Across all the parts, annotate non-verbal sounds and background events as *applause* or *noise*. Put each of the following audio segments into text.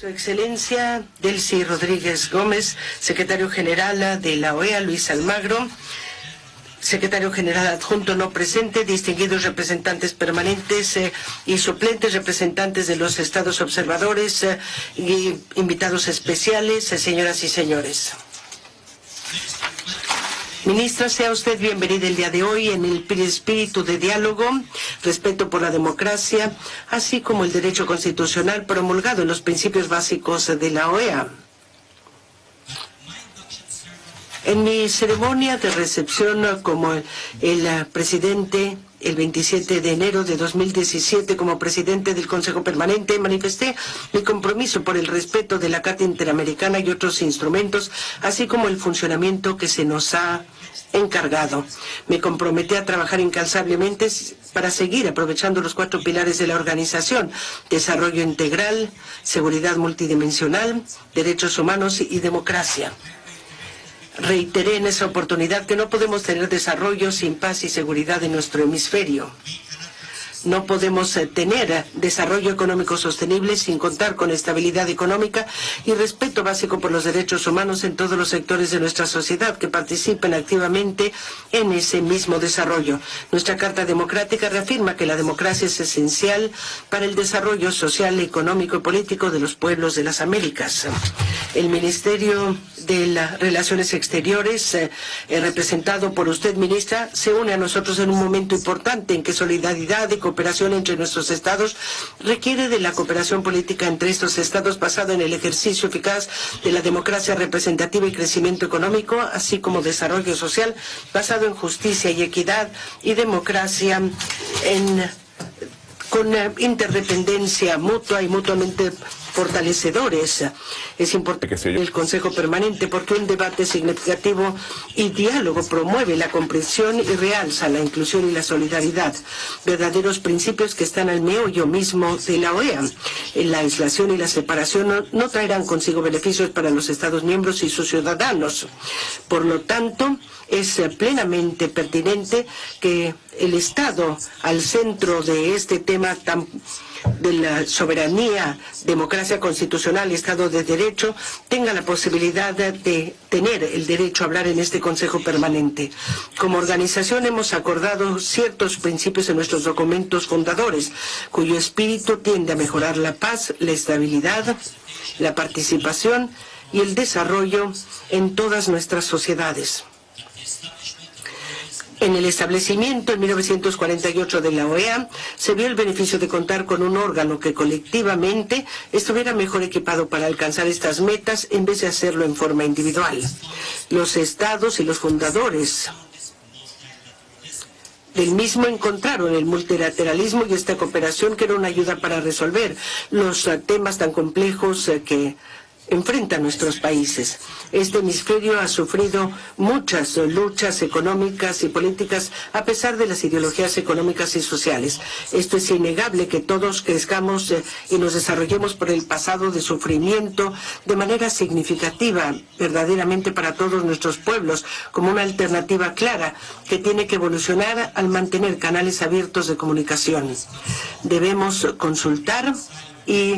Su Excelencia Delcy Rodríguez Gómez, secretario general de la OEA, Luis Almagro, secretario general adjunto no presente, distinguidos representantes permanentes eh, y suplentes representantes de los estados observadores eh, y invitados especiales, eh, señoras y señores. Ministra, sea usted bienvenida el día de hoy en el espíritu de diálogo, respeto por la democracia, así como el derecho constitucional promulgado en los principios básicos de la OEA. En mi ceremonia de recepción como el presidente el 27 de enero de 2017 como presidente del Consejo Permanente manifesté mi compromiso por el respeto de la Carta Interamericana y otros instrumentos, así como el funcionamiento que se nos ha encargado. Me comprometí a trabajar incansablemente para seguir aprovechando los cuatro pilares de la organización, desarrollo integral, seguridad multidimensional, derechos humanos y democracia. Reiteré en esa oportunidad que no podemos tener desarrollo sin paz y seguridad en nuestro hemisferio. No podemos eh, tener desarrollo económico sostenible sin contar con estabilidad económica y respeto básico por los derechos humanos en todos los sectores de nuestra sociedad que participen activamente en ese mismo desarrollo. Nuestra Carta Democrática reafirma que la democracia es esencial para el desarrollo social, económico y político de los pueblos de las Américas. El Ministerio de las Relaciones Exteriores, eh, eh, representado por usted, ministra, se une a nosotros en un momento importante en que solidaridad y cooperación entre nuestros estados requiere de la cooperación política entre estos estados basado en el ejercicio eficaz de la democracia representativa y crecimiento económico, así como desarrollo social basado en justicia y equidad y democracia en con interdependencia mutua y mutuamente fortalecedores. Es importante el Consejo Permanente porque un debate significativo y diálogo promueve la comprensión y realza la inclusión y la solidaridad, verdaderos principios que están al meollo mismo de la OEA. La aislación y la separación no, no traerán consigo beneficios para los Estados miembros y sus ciudadanos. Por lo tanto, es plenamente pertinente que el Estado al centro de este tema tan de la soberanía, democracia constitucional y Estado de Derecho tenga la posibilidad de tener el derecho a hablar en este Consejo Permanente. Como organización hemos acordado ciertos principios en nuestros documentos fundadores, cuyo espíritu tiende a mejorar la paz, la estabilidad, la participación y el desarrollo en todas nuestras sociedades. En el establecimiento en 1948 de la OEA se vio el beneficio de contar con un órgano que colectivamente estuviera mejor equipado para alcanzar estas metas en vez de hacerlo en forma individual. Los estados y los fundadores del mismo encontraron el multilateralismo y esta cooperación que era una ayuda para resolver los temas tan complejos eh, que enfrenta a nuestros países. Este hemisferio ha sufrido muchas luchas económicas y políticas a pesar de las ideologías económicas y sociales. Esto es innegable que todos crezcamos eh, y nos desarrollemos por el pasado de sufrimiento de manera significativa, verdaderamente para todos nuestros pueblos, como una alternativa clara que tiene que evolucionar al mantener canales abiertos de comunicación. Debemos consultar y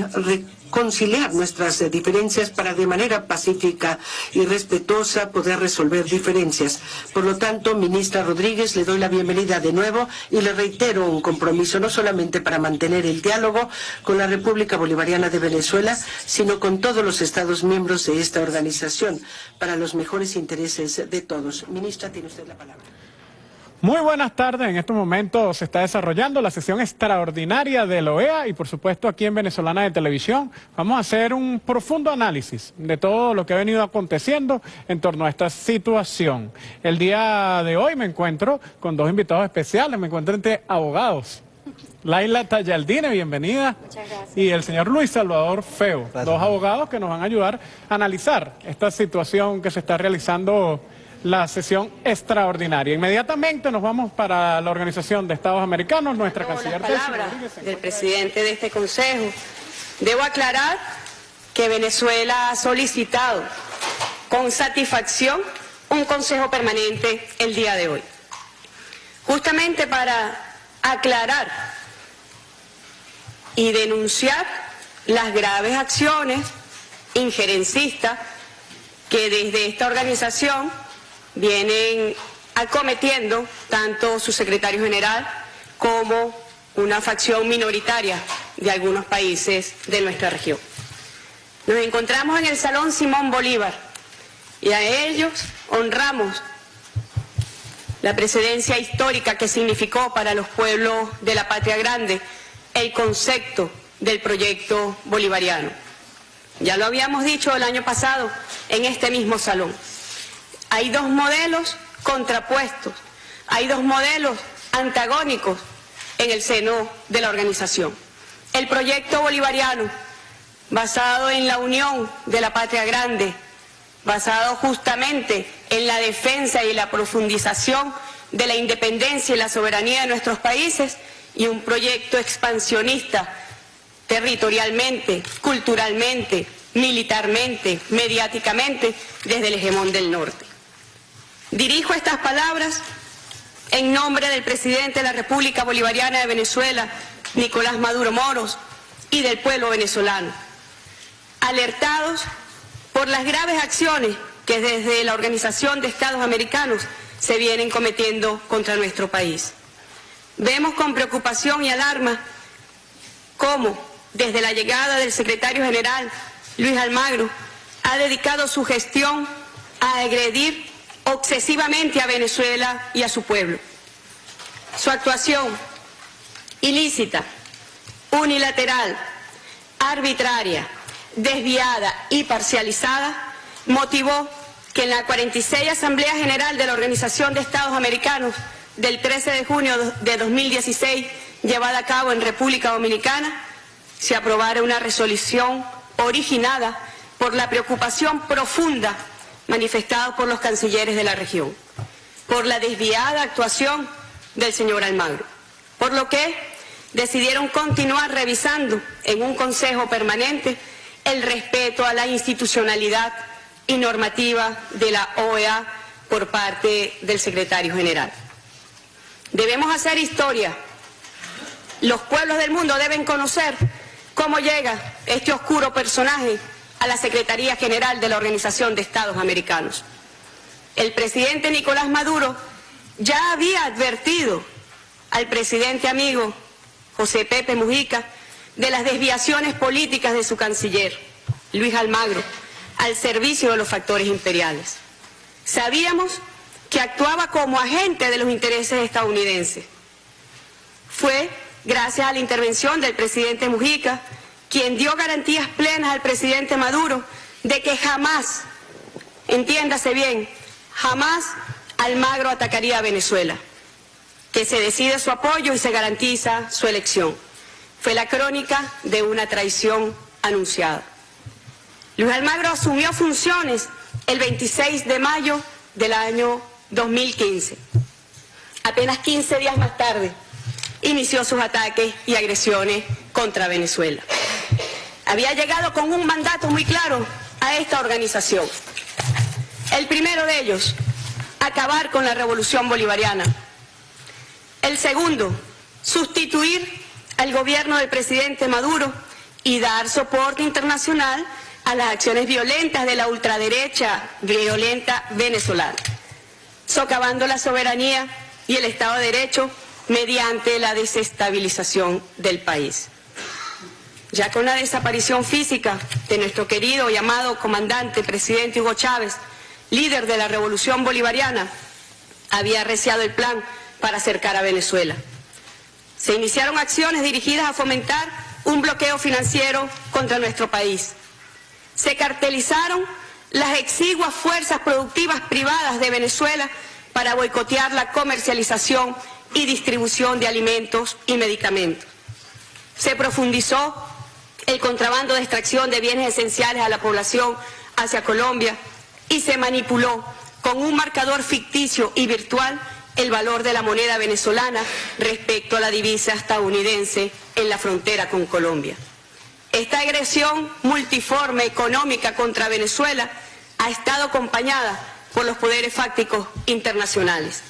conciliar nuestras eh, diferencias para de manera pacífica y respetuosa poder resolver diferencias. Por lo tanto, ministra Rodríguez, le doy la bienvenida de nuevo y le reitero un compromiso no solamente para mantener el diálogo con la República Bolivariana de Venezuela, sino con todos los Estados miembros de esta organización para los mejores intereses de todos. Ministra, tiene usted la palabra. Muy buenas tardes. En estos momentos se está desarrollando la sesión extraordinaria de la OEA y por supuesto aquí en Venezolana de Televisión vamos a hacer un profundo análisis de todo lo que ha venido aconteciendo en torno a esta situación. El día de hoy me encuentro con dos invitados especiales, me encuentro entre abogados. Laila Tayaldine, bienvenida. Muchas gracias. Y el señor Luis Salvador Feo, dos abogados que nos van a ayudar a analizar esta situación que se está realizando la sesión extraordinaria. Inmediatamente nos vamos para la Organización de Estados Americanos, nuestra canciller las del presidente de este consejo. Debo aclarar que Venezuela ha solicitado con satisfacción un consejo permanente el día de hoy. Justamente para aclarar y denunciar las graves acciones injerencistas que desde esta organización vienen acometiendo tanto su secretario general como una facción minoritaria de algunos países de nuestra región. Nos encontramos en el Salón Simón Bolívar y a ellos honramos la precedencia histórica que significó para los pueblos de la patria grande el concepto del proyecto bolivariano. Ya lo habíamos dicho el año pasado en este mismo salón. Hay dos modelos contrapuestos, hay dos modelos antagónicos en el seno de la organización. El proyecto bolivariano, basado en la unión de la patria grande, basado justamente en la defensa y la profundización de la independencia y la soberanía de nuestros países, y un proyecto expansionista territorialmente, culturalmente, militarmente, mediáticamente, desde el hegemón del norte. Dirijo estas palabras en nombre del presidente de la República Bolivariana de Venezuela, Nicolás Maduro Moros, y del pueblo venezolano, alertados por las graves acciones que desde la Organización de Estados Americanos se vienen cometiendo contra nuestro país. Vemos con preocupación y alarma cómo, desde la llegada del secretario general Luis Almagro, ha dedicado su gestión a agredir obsesivamente a Venezuela y a su pueblo. Su actuación ilícita, unilateral, arbitraria, desviada y parcializada motivó que en la 46 Asamblea General de la Organización de Estados Americanos del 13 de junio de 2016, llevada a cabo en República Dominicana, se aprobara una resolución originada por la preocupación profunda manifestada por los cancilleres de la región, por la desviada actuación del señor Almagro, por lo que decidieron continuar revisando en un consejo permanente el respeto a la institucionalidad y normativa de la OEA por parte del secretario general. Debemos hacer historia. Los pueblos del mundo deben conocer cómo llega este oscuro personaje a la Secretaría General de la Organización de Estados Americanos. El presidente Nicolás Maduro ya había advertido al presidente amigo José Pepe Mujica de las desviaciones políticas de su canciller, Luis Almagro, al servicio de los factores imperiales. Sabíamos que actuaba como agente de los intereses estadounidenses. Fue gracias a la intervención del presidente Mujica, quien dio garantías plenas al presidente Maduro de que jamás, entiéndase bien, jamás Almagro atacaría a Venezuela, que se decide su apoyo y se garantiza su elección. Fue la crónica de una traición anunciada. Luis Almagro asumió funciones el 26 de mayo del año 2015. Apenas 15 días más tarde, inició sus ataques y agresiones contra Venezuela. Había llegado con un mandato muy claro a esta organización. El primero de ellos, acabar con la revolución bolivariana. El segundo, sustituir al gobierno del presidente Maduro y dar soporte internacional a las acciones violentas de la ultraderecha violenta venezolana socavando la soberanía y el Estado de Derecho mediante la desestabilización del país. Ya con la desaparición física de nuestro querido y amado comandante, presidente Hugo Chávez, líder de la revolución bolivariana, había arreciado el plan para acercar a Venezuela. Se iniciaron acciones dirigidas a fomentar un bloqueo financiero contra nuestro país. Se cartelizaron las exiguas fuerzas productivas privadas de Venezuela para boicotear la comercialización y distribución de alimentos y medicamentos. Se profundizó el contrabando de extracción de bienes esenciales a la población hacia Colombia y se manipuló con un marcador ficticio y virtual el valor de la moneda venezolana respecto a la divisa estadounidense en la frontera con Colombia. Esta agresión multiforme económica contra Venezuela ha estado acompañada por los poderes fácticos internacionales,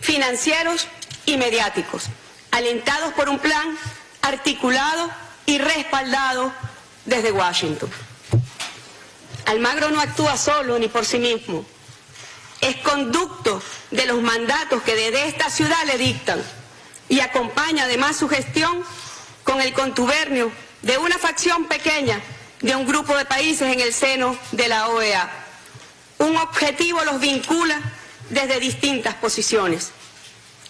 financieros y mediáticos, alentados por un plan articulado y respaldado desde Washington. Almagro no actúa solo ni por sí mismo. Es conducto de los mandatos que desde esta ciudad le dictan y acompaña además su gestión con el contubernio de una facción pequeña de un grupo de países en el seno de la OEA. Un objetivo los vincula desde distintas posiciones.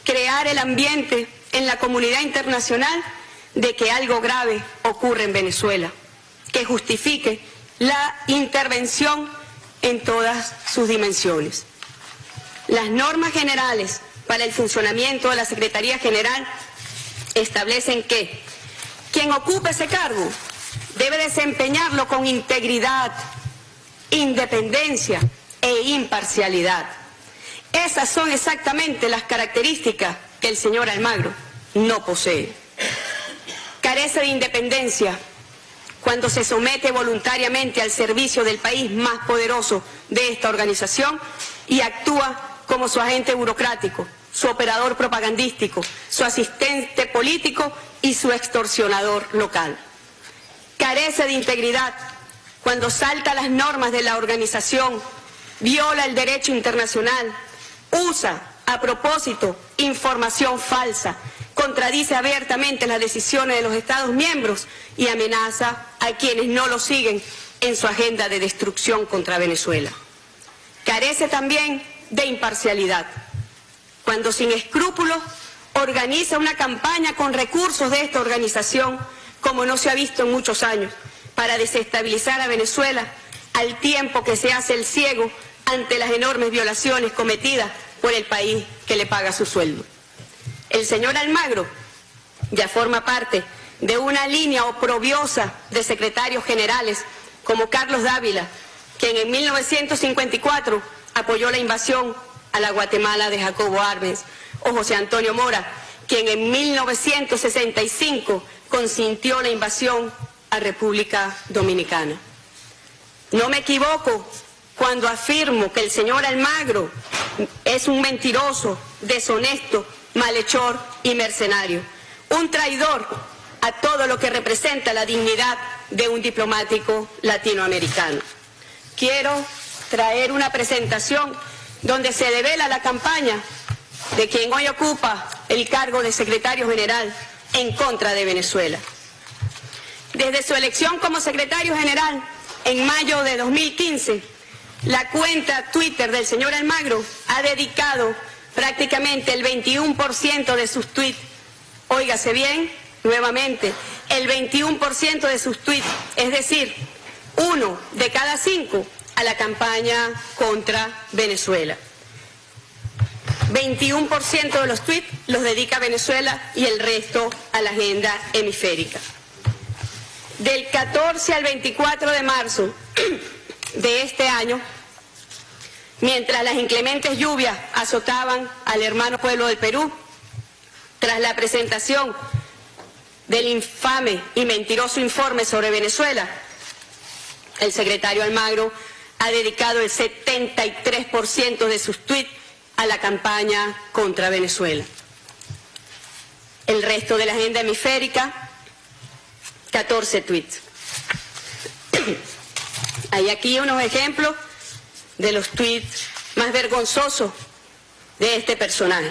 Crear el ambiente en la comunidad internacional de que algo grave ocurre en Venezuela, que justifique la intervención en todas sus dimensiones. Las normas generales para el funcionamiento de la Secretaría General establecen que quien ocupe ese cargo debe desempeñarlo con integridad, independencia e imparcialidad. Esas son exactamente las características que el señor Almagro no posee. Carece de independencia cuando se somete voluntariamente al servicio del país más poderoso de esta organización y actúa como su agente burocrático, su operador propagandístico, su asistente político y su extorsionador local. Carece de integridad cuando salta las normas de la organización, viola el derecho internacional, usa a propósito información falsa, contradice abiertamente las decisiones de los Estados miembros y amenaza a quienes no lo siguen en su agenda de destrucción contra Venezuela. Carece también de imparcialidad, cuando sin escrúpulos organiza una campaña con recursos de esta organización, como no se ha visto en muchos años, para desestabilizar a Venezuela, al tiempo que se hace el ciego ante las enormes violaciones cometidas por el país que le paga su sueldo. El señor Almagro ya forma parte de una línea oprobiosa de secretarios generales como Carlos Dávila, quien en 1954 apoyó la invasión a la Guatemala de Jacobo Arbenz, o José Antonio Mora, quien en 1965 consintió la invasión a República Dominicana. No me equivoco cuando afirmo que el señor Almagro es un mentiroso, deshonesto, malhechor y mercenario, un traidor a todo lo que representa la dignidad de un diplomático latinoamericano. Quiero traer una presentación donde se devela la campaña de quien hoy ocupa el cargo de secretario general en contra de Venezuela. Desde su elección como secretario general en mayo de 2015, la cuenta Twitter del señor Almagro ha dedicado prácticamente el 21% de sus tweets, óigase bien, nuevamente, el 21% de sus tweets, es decir, uno de cada cinco a la campaña contra Venezuela. 21% de los tweets los dedica a Venezuela y el resto a la agenda hemisférica. Del 14 al 24 de marzo de este año, mientras las inclementes lluvias azotaban al hermano pueblo del Perú, tras la presentación del infame y mentiroso informe sobre Venezuela, el secretario Almagro ha dedicado el 73% de sus tweets a la campaña contra Venezuela. El resto de la agenda hemisférica, 14 tweets. *coughs* Hay aquí unos ejemplos de los tweets más vergonzosos de este personaje.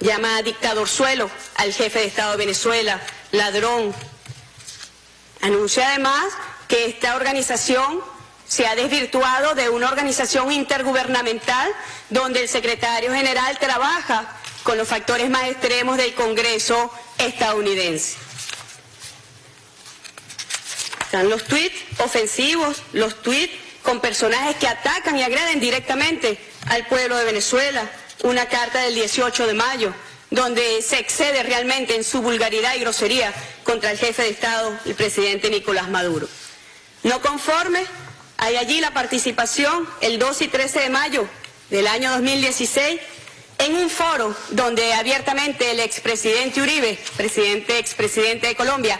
Llama dictador suelo al jefe de Estado de Venezuela, ladrón. Anuncia además que esta organización se ha desvirtuado de una organización intergubernamental donde el secretario general trabaja con los factores más extremos del Congreso estadounidense. Están los tweets ofensivos, los tweets con personajes que atacan y agreden directamente al pueblo de Venezuela. Una carta del 18 de mayo, donde se excede realmente en su vulgaridad y grosería contra el jefe de Estado, el presidente Nicolás Maduro. No conforme, hay allí la participación el 2 y 13 de mayo del año 2016 en un foro donde abiertamente el expresidente Uribe, presidente expresidente de Colombia,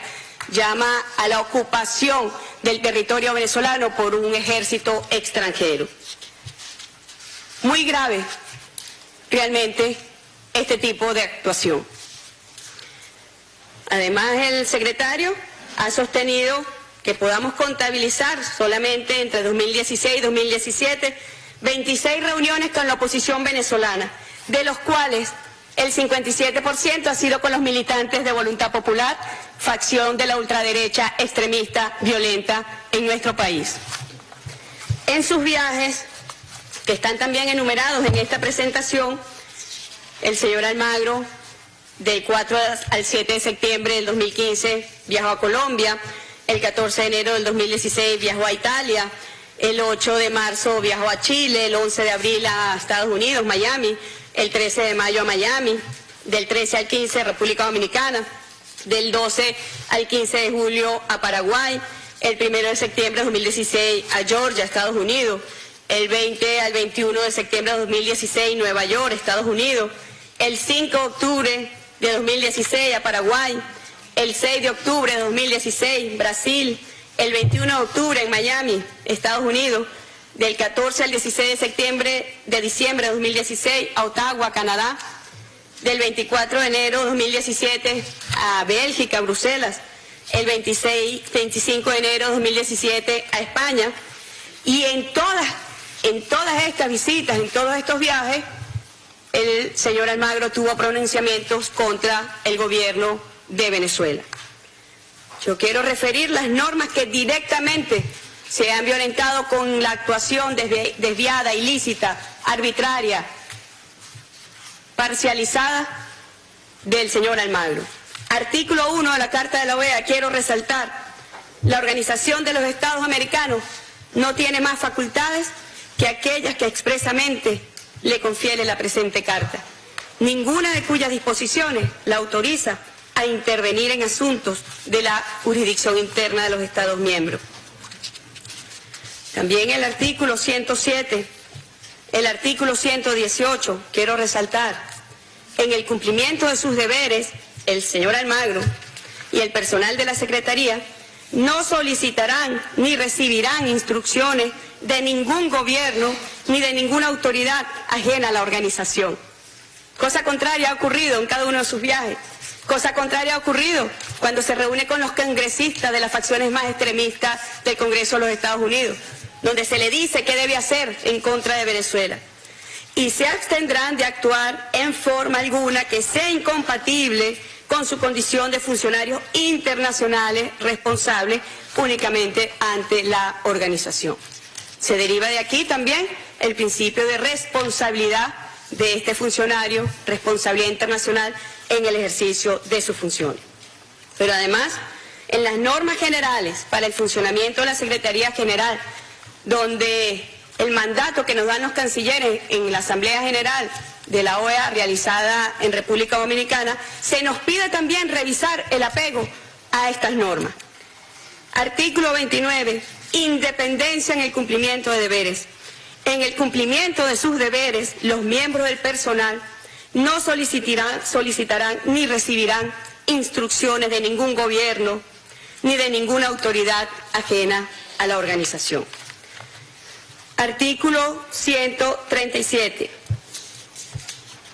llama a la ocupación del territorio venezolano por un ejército extranjero. Muy grave realmente este tipo de actuación. Además, el secretario ha sostenido que podamos contabilizar solamente entre 2016 y 2017 26 reuniones con la oposición venezolana, de los cuales el 57% ha sido con los militantes de Voluntad Popular, facción de la ultraderecha extremista violenta en nuestro país. En sus viajes, que están también enumerados en esta presentación, el señor Almagro, del 4 al 7 de septiembre del 2015, viajó a Colombia, el 14 de enero del 2016 viajó a Italia, el 8 de marzo viajó a Chile, el 11 de abril a Estados Unidos, Miami, el 13 de mayo a Miami, del 13 al 15 República Dominicana, del 12 al 15 de julio a Paraguay, el 1 de septiembre de 2016 a Georgia, Estados Unidos, el 20 al 21 de septiembre de 2016 Nueva York, Estados Unidos, el 5 de octubre de 2016 a Paraguay, el 6 de octubre de 2016 Brasil, el 21 de octubre en Miami, Estados Unidos, del 14 al 16 de septiembre de diciembre de 2016 a Ottawa, Canadá, del 24 de enero de 2017 a Bélgica, Bruselas, el 26, 25 de enero de 2017 a España, y en todas, en todas estas visitas, en todos estos viajes, el señor Almagro tuvo pronunciamientos contra el gobierno de Venezuela. Yo quiero referir las normas que directamente se han violentado con la actuación desviada, ilícita, arbitraria, parcializada del señor Almagro. Artículo 1 de la Carta de la OEA, quiero resaltar, la Organización de los Estados Americanos no tiene más facultades que aquellas que expresamente le confiere la presente carta, ninguna de cuyas disposiciones la autoriza a intervenir en asuntos de la jurisdicción interna de los Estados miembros. También el artículo 107, el artículo 118, quiero resaltar, en el cumplimiento de sus deberes, el señor Almagro y el personal de la Secretaría no solicitarán ni recibirán instrucciones de ningún gobierno ni de ninguna autoridad ajena a la organización. Cosa contraria ha ocurrido en cada uno de sus viajes. Cosa contraria ha ocurrido cuando se reúne con los congresistas de las facciones más extremistas del Congreso de los Estados Unidos, donde se le dice qué debe hacer en contra de Venezuela. Y se abstendrán de actuar en forma alguna que sea incompatible con su condición de funcionarios internacionales responsables únicamente ante la organización. Se deriva de aquí también el principio de responsabilidad de este funcionario, responsabilidad internacional en el ejercicio de sus funciones. Pero además, en las normas generales para el funcionamiento de la Secretaría General, donde el mandato que nos dan los cancilleres en la Asamblea General de la OEA realizada en República Dominicana, se nos pide también revisar el apego a estas normas. Artículo 29. Independencia en el cumplimiento de deberes. En el cumplimiento de sus deberes, los miembros del personal no solicitarán, solicitarán ni recibirán instrucciones de ningún gobierno ni de ninguna autoridad ajena a la organización. Artículo 137.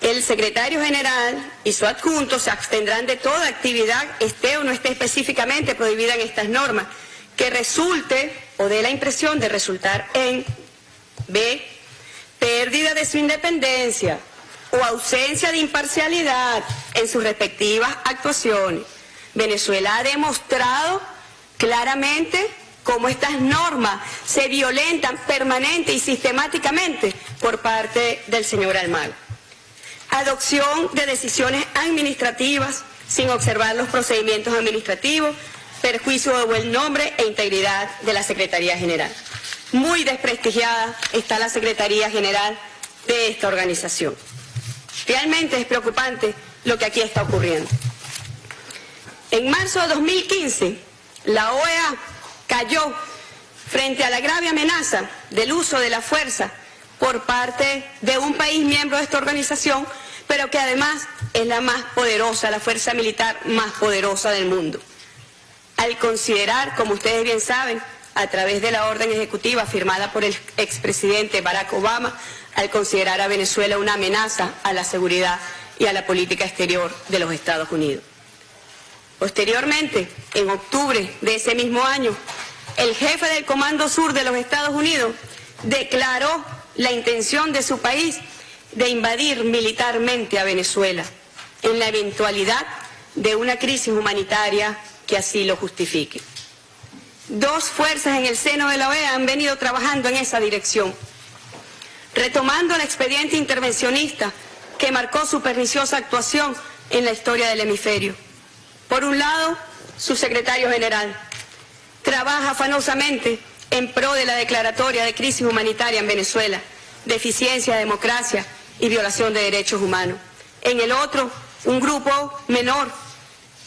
El secretario general y su adjunto se abstendrán de toda actividad, esté o no esté específicamente prohibida en estas normas, que resulte o dé la impresión de resultar en B. Pérdida de su independencia, o ausencia de imparcialidad en sus respectivas actuaciones. Venezuela ha demostrado claramente cómo estas normas se violentan permanente y sistemáticamente por parte del señor Almagro. Adopción de decisiones administrativas sin observar los procedimientos administrativos, perjuicio de buen nombre e integridad de la Secretaría General. Muy desprestigiada está la Secretaría General de esta organización. Realmente es preocupante lo que aquí está ocurriendo. En marzo de 2015, la OEA cayó frente a la grave amenaza del uso de la fuerza por parte de un país miembro de esta organización, pero que además es la más poderosa, la fuerza militar más poderosa del mundo. Al considerar, como ustedes bien saben, a través de la orden ejecutiva firmada por el expresidente Barack Obama, al considerar a Venezuela una amenaza a la seguridad y a la política exterior de los Estados Unidos. Posteriormente, en octubre de ese mismo año, el jefe del Comando Sur de los Estados Unidos declaró la intención de su país de invadir militarmente a Venezuela en la eventualidad de una crisis humanitaria que así lo justifique. Dos fuerzas en el seno de la OEA han venido trabajando en esa dirección, retomando el expediente intervencionista que marcó su perniciosa actuación en la historia del hemisferio. Por un lado, su secretario general trabaja afanosamente en pro de la declaratoria de crisis humanitaria en Venezuela, deficiencia de democracia y violación de derechos humanos. En el otro, un grupo menor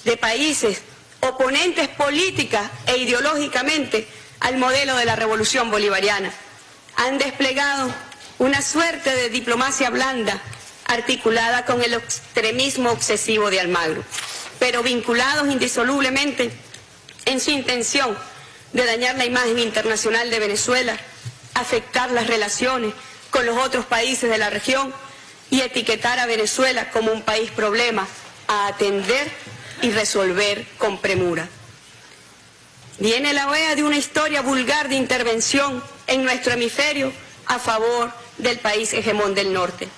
de países oponentes política e ideológicamente al modelo de la revolución bolivariana. Han desplegado una suerte de diplomacia blanda articulada con el extremismo obsesivo de Almagro, pero vinculados indisolublemente en su intención de dañar la imagen internacional de Venezuela, afectar las relaciones con los otros países de la región y etiquetar a Venezuela como un país problema a atender y resolver con premura. Viene la OEA de una historia vulgar de intervención en nuestro hemisferio a favor del país hegemón del norte.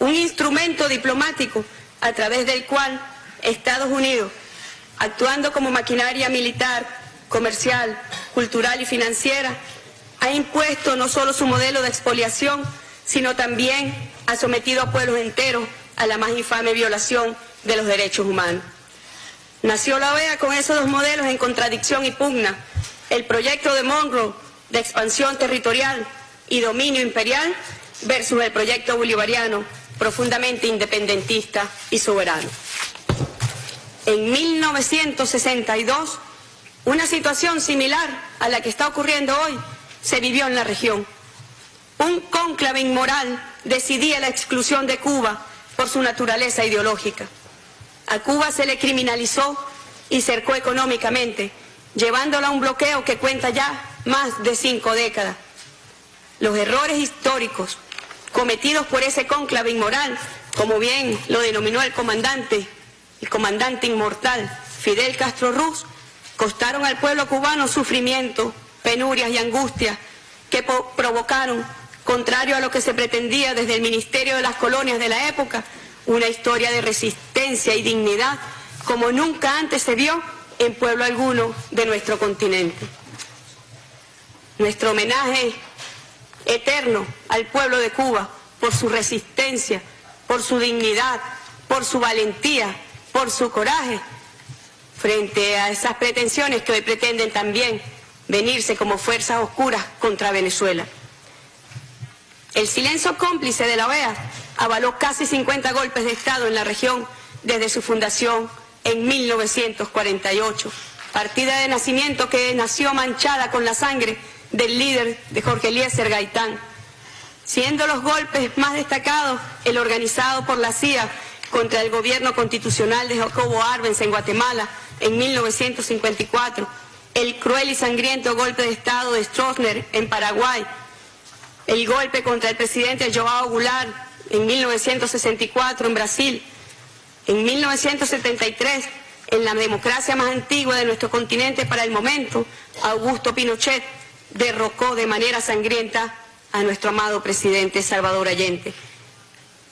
Un instrumento diplomático a través del cual Estados Unidos, actuando como maquinaria militar, comercial, cultural y financiera, ha impuesto no solo su modelo de expoliación, sino también ha sometido a pueblos enteros a la más infame violación de los derechos humanos. Nació la OEA con esos dos modelos en contradicción y pugna. El proyecto de Monroe de expansión territorial y dominio imperial versus el proyecto bolivariano profundamente independentista y soberano. En 1962, una situación similar a la que está ocurriendo hoy se vivió en la región. Un cónclave inmoral decidía la exclusión de Cuba por su naturaleza ideológica. A Cuba se le criminalizó y cercó económicamente, llevándola a un bloqueo que cuenta ya más de cinco décadas. Los errores históricos cometidos por ese cónclave inmoral, como bien lo denominó el comandante, el comandante inmortal Fidel Castro Ruz, costaron al pueblo cubano sufrimiento, penurias y angustias que provocaron, contrario a lo que se pretendía desde el Ministerio de las Colonias de la época, una historia de resistencia y dignidad como nunca antes se vio en pueblo alguno de nuestro continente. Nuestro homenaje eterno al pueblo de Cuba por su resistencia, por su dignidad, por su valentía, por su coraje, frente a esas pretensiones que hoy pretenden también venirse como fuerzas oscuras contra Venezuela. El silencio cómplice de la OEA avaló casi 50 golpes de Estado en la región desde su fundación en 1948, partida de nacimiento que nació manchada con la sangre del líder de Jorge Eliezer Gaitán, siendo los golpes más destacados el organizado por la CIA contra el gobierno constitucional de Jacobo Arbenz en Guatemala en 1954, el cruel y sangriento golpe de Estado de Stroessner en Paraguay. El golpe contra el presidente Joao Goulart en 1964 en Brasil, en 1973 en la democracia más antigua de nuestro continente para el momento, Augusto Pinochet derrocó de manera sangrienta a nuestro amado presidente Salvador Allende.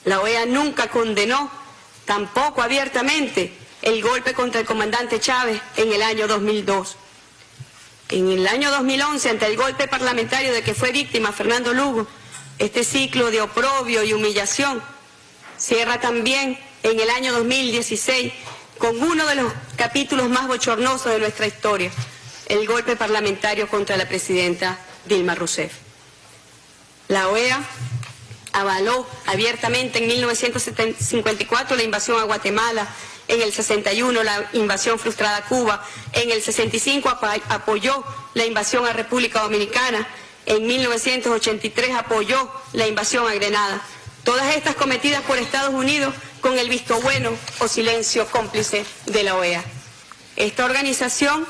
La OEA nunca condenó, tampoco abiertamente, el golpe contra el comandante Chávez en el año 2002. En el año 2011, ante el golpe parlamentario de que fue víctima Fernando Lugo, este ciclo de oprobio y humillación cierra también en el año 2016 con uno de los capítulos más bochornosos de nuestra historia, el golpe parlamentario contra la presidenta Dilma Rousseff. La OEA avaló abiertamente en 1954 la invasión a Guatemala en el 61 la invasión frustrada a Cuba, en el 65 apoyó la invasión a República Dominicana, en 1983 apoyó la invasión a Grenada. Todas estas cometidas por Estados Unidos con el visto bueno o silencio cómplice de la OEA. Esta organización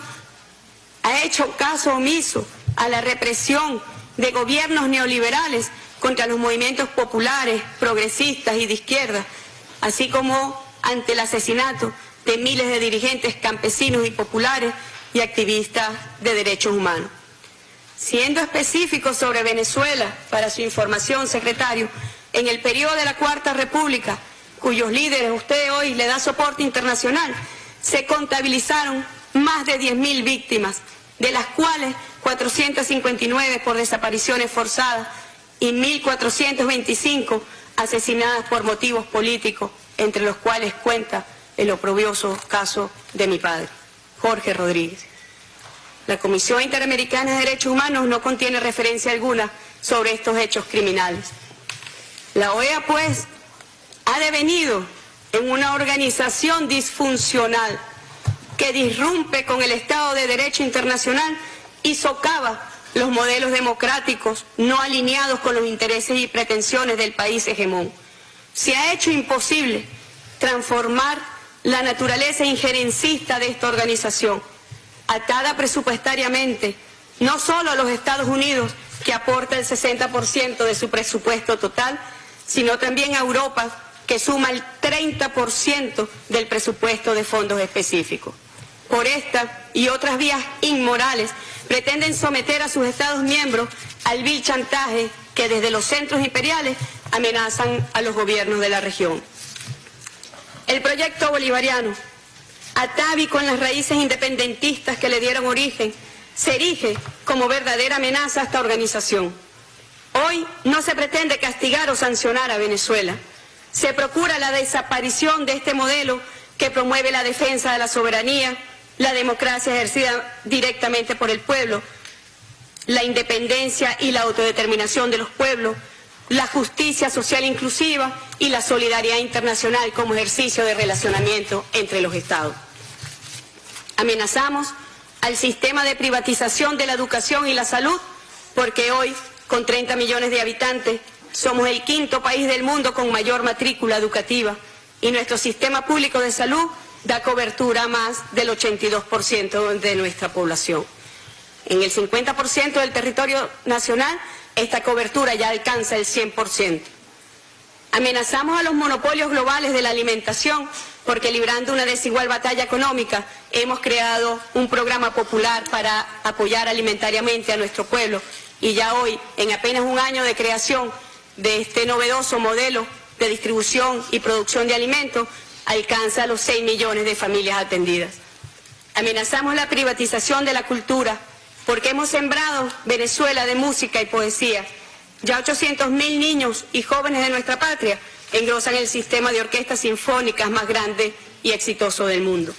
ha hecho caso omiso a la represión de gobiernos neoliberales contra los movimientos populares, progresistas y de izquierda, así como ante el asesinato de miles de dirigentes campesinos y populares y activistas de derechos humanos. Siendo específico sobre Venezuela, para su información, secretario, en el periodo de la Cuarta República, cuyos líderes usted hoy le da soporte internacional, se contabilizaron más de 10.000 víctimas, de las cuales 459 por desapariciones forzadas y 1.425 asesinadas por motivos políticos, entre los cuales cuenta el oprobioso caso de mi padre, Jorge Rodríguez. La Comisión Interamericana de Derechos Humanos no contiene referencia alguna sobre estos hechos criminales. La OEA, pues, ha devenido en una organización disfuncional que disrumpe con el Estado de Derecho Internacional y socava los modelos democráticos no alineados con los intereses y pretensiones del país hegemón. Se ha hecho imposible transformar la naturaleza injerencista de esta organización, atada presupuestariamente no solo a los Estados Unidos, que aporta el 60% de su presupuesto total, sino también a Europa, que suma el 30% del presupuesto de fondos específicos. Por esta y otras vías inmorales pretenden someter a sus Estados miembros al vil chantaje que desde los centros imperiales amenazan a los gobiernos de la región. El proyecto bolivariano, atávico en las raíces independentistas que le dieron origen, se erige como verdadera amenaza a esta organización. Hoy no se pretende castigar o sancionar a Venezuela. Se procura la desaparición de este modelo que promueve la defensa de la soberanía, la democracia ejercida directamente por el pueblo, la independencia y la autodeterminación de los pueblos, la justicia social inclusiva y la solidaridad internacional como ejercicio de relacionamiento entre los Estados. Amenazamos al sistema de privatización de la educación y la salud porque hoy, con 30 millones de habitantes, somos el quinto país del mundo con mayor matrícula educativa y nuestro sistema público de salud da cobertura a más del 82% de nuestra población. En el 50% del territorio nacional, esta cobertura ya alcanza el 100%. Amenazamos a los monopolios globales de la alimentación porque librando una desigual batalla económica hemos creado un programa popular para apoyar alimentariamente a nuestro pueblo y ya hoy, en apenas un año de creación de este novedoso modelo de distribución y producción de alimentos, alcanza los 6 millones de familias atendidas. Amenazamos la privatización de la cultura porque hemos sembrado Venezuela de música y poesía. Ya 800 mil niños y jóvenes de nuestra patria engrosan el sistema de orquestas sinfónicas más grande y exitoso del mundo.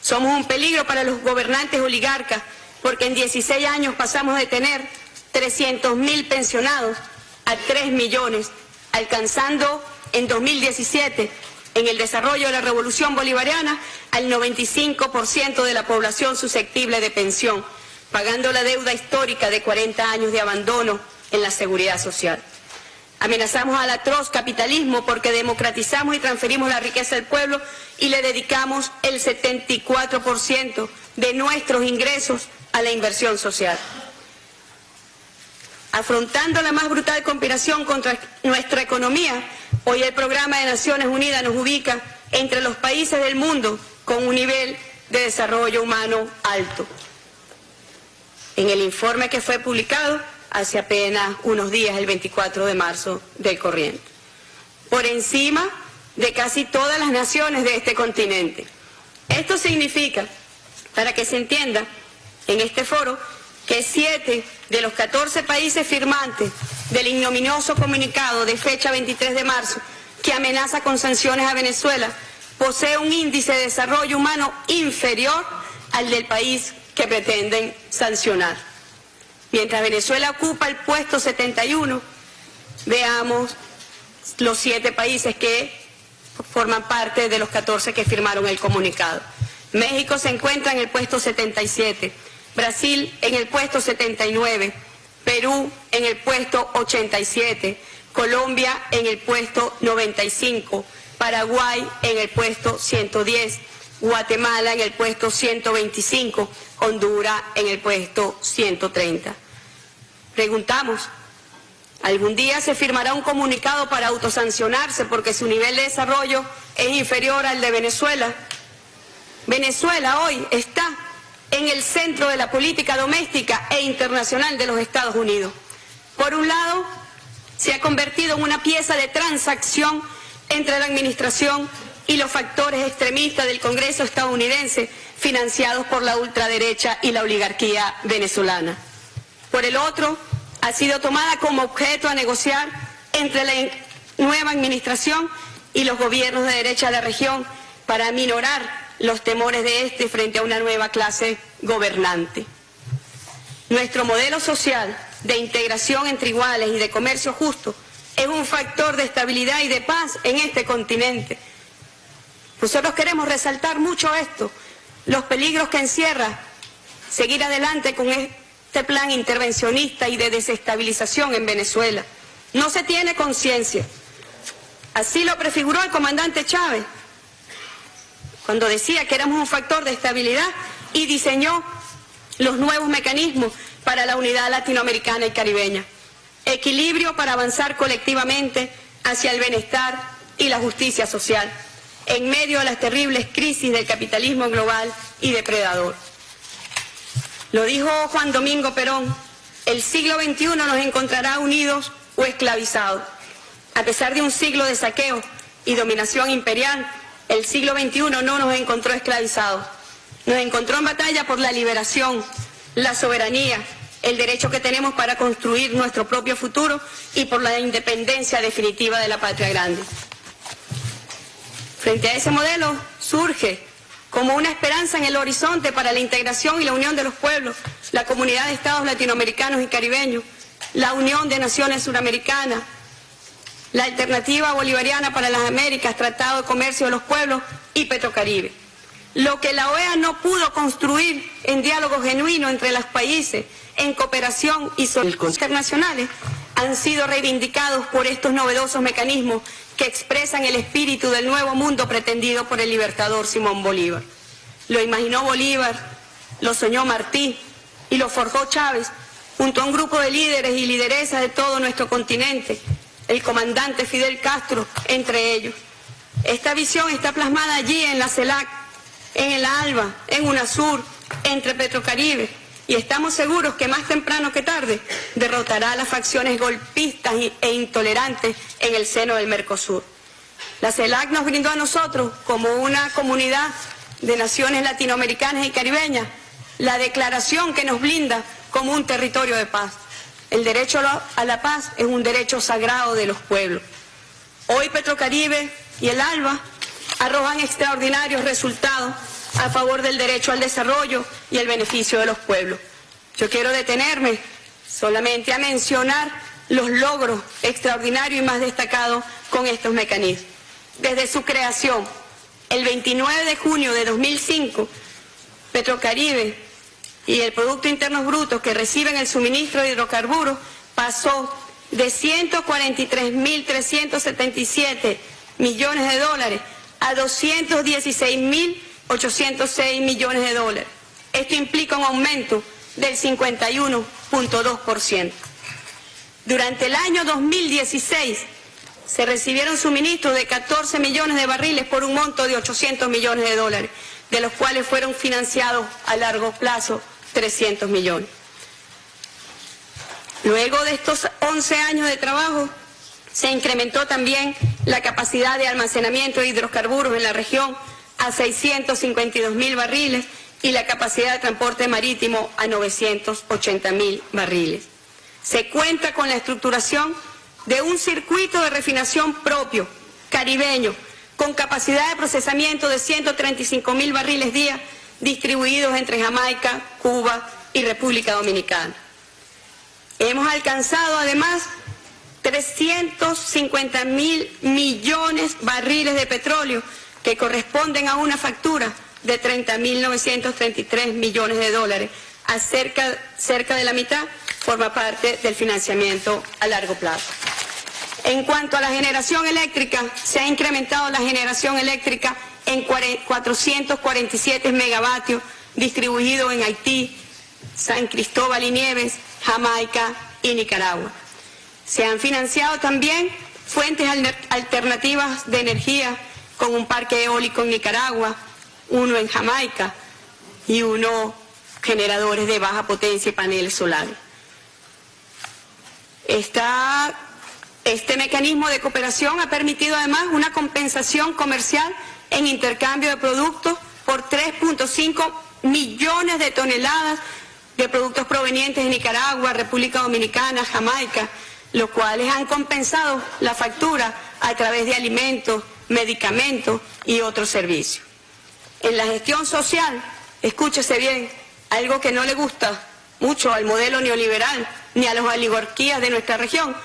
Somos un peligro para los gobernantes oligarcas porque en 16 años pasamos de tener 300 mil pensionados a 3 millones, alcanzando en 2017 en el desarrollo de la revolución bolivariana al 95% de la población susceptible de pensión, pagando la deuda histórica de 40 años de abandono en la seguridad social. Amenazamos al atroz capitalismo porque democratizamos y transferimos la riqueza del pueblo y le dedicamos el 74% de nuestros ingresos a la inversión social. Afrontando la más brutal conspiración contra nuestra economía, hoy el programa de Naciones Unidas nos ubica entre los países del mundo con un nivel de desarrollo humano alto. En el informe que fue publicado hace apenas unos días, el 24 de marzo, del corriente. Por encima de casi todas las naciones de este continente. Esto significa, para que se entienda, en este foro, que siete de los 14 países firmantes del ignominioso comunicado de fecha 23 de marzo que amenaza con sanciones a Venezuela posee un índice de desarrollo humano inferior al del país que pretenden sancionar. Mientras Venezuela ocupa el puesto 71, veamos los siete países que forman parte de los 14 que firmaron el comunicado. México se encuentra en el puesto 77. Brasil en el puesto 79, Perú en el puesto 87, Colombia en el puesto 95, Paraguay en el puesto 110, Guatemala en el puesto 125, Honduras en el puesto 130. Preguntamos, ¿algún día se firmará un comunicado para autosancionarse porque su nivel de desarrollo es inferior al de Venezuela? Venezuela hoy está en el centro de la política doméstica e internacional de los Estados Unidos. Por un lado, se ha convertido en una pieza de transacción entre la administración y los factores extremistas del Congreso estadounidense financiados por la ultraderecha y la oligarquía venezolana. Por el otro, ha sido tomada como objeto a negociar entre la nueva administración y los gobiernos de derecha de la región para minorar los temores de este frente a una nueva clase gobernante. Nuestro modelo social de integración entre iguales y de comercio justo es un factor de estabilidad y de paz en este continente. Nosotros queremos resaltar mucho esto, los peligros que encierra seguir adelante con este plan intervencionista y de desestabilización en Venezuela. No se tiene conciencia. Así lo prefiguró el comandante Chávez cuando decía que éramos un factor de estabilidad y diseñó los nuevos mecanismos para la unidad latinoamericana y caribeña. Equilibrio para avanzar colectivamente hacia el bienestar y la justicia social, en medio de las terribles crisis del capitalismo global y depredador. Lo dijo Juan Domingo Perón, el siglo XXI nos encontrará unidos o esclavizados. A pesar de un siglo de saqueo y dominación imperial, el siglo XXI no nos encontró esclavizados. Nos encontró en batalla por la liberación, la soberanía, el derecho que tenemos para construir nuestro propio futuro y por la independencia definitiva de la patria grande. Frente a ese modelo surge como una esperanza en el horizonte para la integración y la unión de los pueblos, la comunidad de estados latinoamericanos y caribeños, la unión de naciones suramericanas, la alternativa bolivariana para las Américas, Tratado de Comercio de los Pueblos y Petrocaribe. Lo que la OEA no pudo construir en diálogo genuino entre los países, en cooperación y internacionales, han sido reivindicados por estos novedosos mecanismos que expresan el espíritu del nuevo mundo pretendido por el libertador Simón Bolívar. Lo imaginó Bolívar, lo soñó Martí y lo forjó Chávez junto a un grupo de líderes y lideresas de todo nuestro continente, el comandante Fidel Castro entre ellos. Esta visión está plasmada allí en la CELAC en el ALBA, en UNASUR, entre Petrocaribe. Y estamos seguros que más temprano que tarde derrotará a las facciones golpistas e intolerantes en el seno del Mercosur. La CELAC nos brindó a nosotros, como una comunidad de naciones latinoamericanas y caribeñas, la declaración que nos blinda como un territorio de paz. El derecho a la paz es un derecho sagrado de los pueblos. Hoy Petrocaribe y el ALBA arrojan extraordinarios resultados a favor del derecho al desarrollo y el beneficio de los pueblos. Yo quiero detenerme solamente a mencionar los logros extraordinarios y más destacados con estos mecanismos. Desde su creación, el 29 de junio de 2005, Petrocaribe y el Producto Interno Bruto que reciben el suministro de hidrocarburos pasó de 143.377 millones de dólares a 216.806 millones de dólares. Esto implica un aumento del 51.2%. Durante el año 2016 se recibieron suministros de 14 millones de barriles por un monto de 800 millones de dólares, de los cuales fueron financiados a largo plazo 300 millones. Luego de estos 11 años de trabajo, se incrementó también la capacidad de almacenamiento de hidrocarburos en la región a 652 mil barriles y la capacidad de transporte marítimo a 980 mil barriles. Se cuenta con la estructuración de un circuito de refinación propio, caribeño, con capacidad de procesamiento de 135 mil barriles día distribuidos entre Jamaica, Cuba y República Dominicana. Hemos alcanzado además 350 mil millones barriles de petróleo que corresponden a una factura de 30.933 millones de dólares. A cerca, cerca de la mitad forma parte del financiamiento a largo plazo. En cuanto a la generación eléctrica, se ha incrementado la generación eléctrica en 447 megavatios distribuidos en Haití, San Cristóbal y Nieves, Jamaica y Nicaragua. Se han financiado también fuentes alternativas de energía con un parque eólico en Nicaragua, uno en Jamaica y uno generadores de baja potencia y paneles solares. este mecanismo de cooperación ha permitido además una compensación comercial en intercambio de productos por 3.5 millones de toneladas de productos provenientes de Nicaragua, República Dominicana, Jamaica, los cuales han compensado la factura a través de alimentos, medicamentos y otros servicios. En la gestión social, escúchese bien, algo que no le gusta mucho al modelo neoliberal ni a las oligarquías de nuestra región,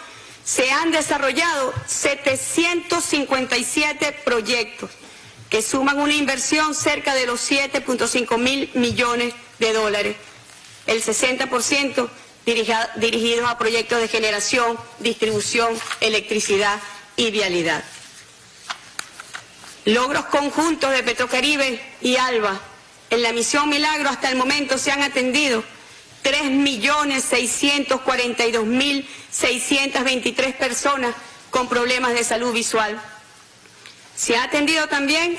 se han desarrollado 757 proyectos que suman una inversión cerca de los 7.5 mil millones de dólares, el 60% dirigidos a proyectos de generación, distribución, electricidad y vialidad. Logros conjuntos de Petrocaribe y ALBA. En la misión Milagro hasta el momento se han atendido 3.642.623 personas con problemas de salud visual. Se ha atendido también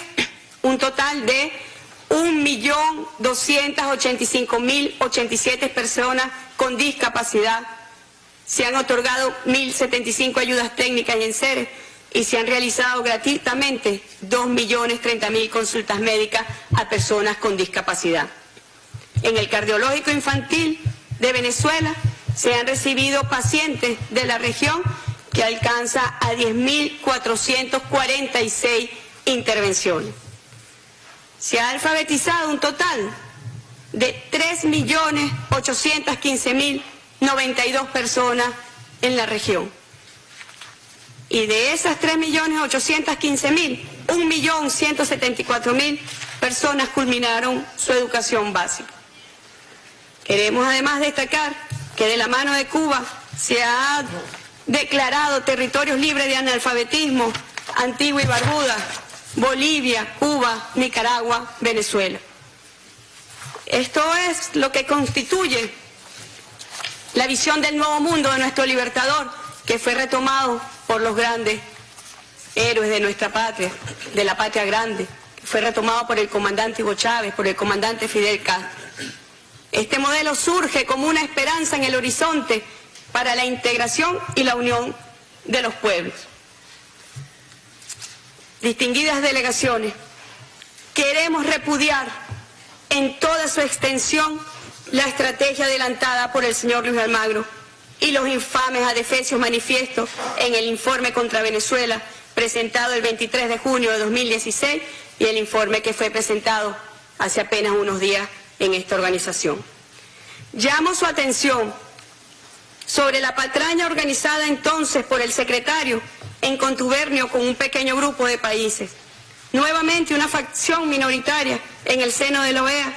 un total de 1.285.087 personas con discapacidad. Se han otorgado 1.075 ayudas técnicas y enseres y se han realizado gratuitamente 2.030.000 consultas médicas a personas con discapacidad. En el cardiológico infantil de Venezuela se han recibido pacientes de la región que alcanza a 10.446 intervenciones. Se ha alfabetizado un total de 3.815.092 personas en la región. Y de esas 3.815.000, 1.174.000 personas culminaron su educación básica. Queremos además destacar que de la mano de Cuba se ha declarado territorios libres de analfabetismo, Antigua y Barbuda, Bolivia, Cuba, Nicaragua, Venezuela. Esto es lo que constituye la visión del nuevo mundo de nuestro libertador, que fue retomado por los grandes héroes de nuestra patria, de la patria grande, que fue retomado por el comandante Hugo Chávez, por el comandante Fidel Castro. Este modelo surge como una esperanza en el horizonte para la integración y la unión de los pueblos. Distinguidas delegaciones, queremos repudiar en toda su extensión la estrategia adelantada por el señor Luis Almagro y los infames adefesios manifiestos en el informe contra Venezuela presentado el 23 de junio de 2016 y el informe que fue presentado hace apenas unos días en esta organización. Llamo su atención sobre la patraña organizada entonces por el secretario en contubernio con un pequeño grupo de países. Nuevamente una facción minoritaria en el seno de la OEA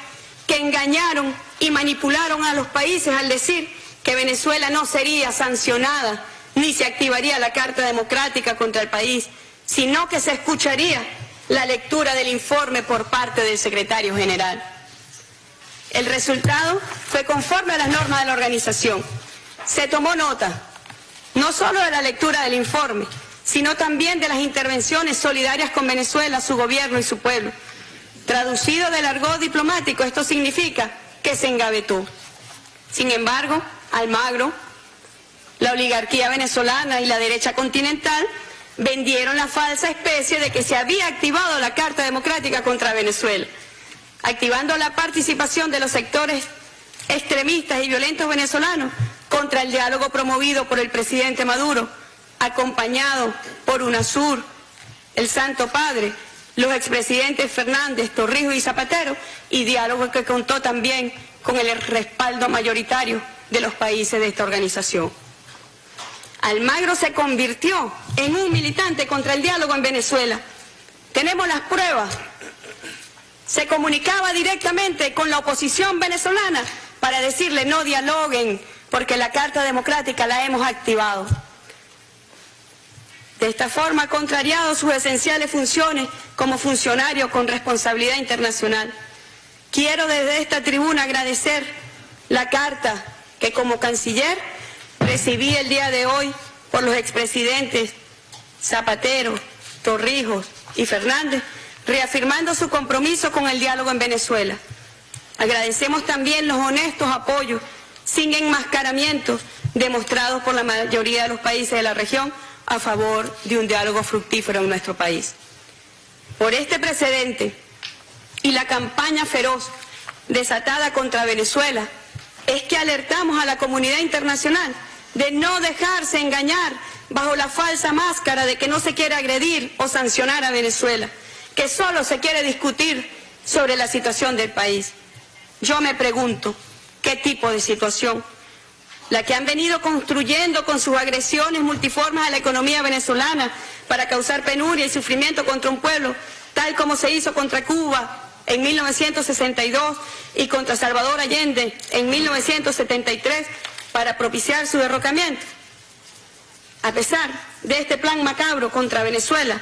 que engañaron y manipularon a los países al decir que Venezuela no sería sancionada ni se activaría la Carta Democrática contra el país, sino que se escucharía la lectura del informe por parte del secretario general. El resultado fue conforme a las normas de la organización. Se tomó nota no solo de la lectura del informe, sino también de las intervenciones solidarias con Venezuela, su gobierno y su pueblo. Traducido del argot diplomático, esto significa que se engavetó. Sin embargo, Almagro, la oligarquía venezolana y la derecha continental vendieron la falsa especie de que se había activado la Carta Democrática contra Venezuela, activando la participación de los sectores extremistas y violentos venezolanos contra el diálogo promovido por el presidente Maduro, acompañado por UNASUR, el Santo Padre, los expresidentes Fernández, Torrijos y Zapatero, y diálogo que contó también con el respaldo mayoritario de los países de esta organización. Almagro se convirtió en un militante contra el diálogo en Venezuela. Tenemos las pruebas. Se comunicaba directamente con la oposición venezolana para decirle no dialoguen porque la Carta Democrática la hemos activado. De esta forma ha contrariado sus esenciales funciones como funcionario con responsabilidad internacional. Quiero desde esta tribuna agradecer la carta que como canciller recibí el día de hoy por los expresidentes Zapatero, Torrijos y Fernández reafirmando su compromiso con el diálogo en Venezuela. Agradecemos también los honestos apoyos, sin enmascaramientos, demostrados por la mayoría de los países de la región a favor de un diálogo fructífero en nuestro país. Por este precedente y la campaña feroz desatada contra Venezuela, es que alertamos a la comunidad internacional de no dejarse engañar bajo la falsa máscara de que no se quiere agredir o sancionar a Venezuela, que solo se quiere discutir sobre la situación del país. Yo me pregunto, ¿qué tipo de situación? La que han venido construyendo con sus agresiones multiformes a la economía venezolana para causar penuria y sufrimiento contra un pueblo, tal como se hizo contra Cuba en 1962 y contra Salvador Allende en 1973 para propiciar su derrocamiento. A pesar de este plan macabro contra Venezuela,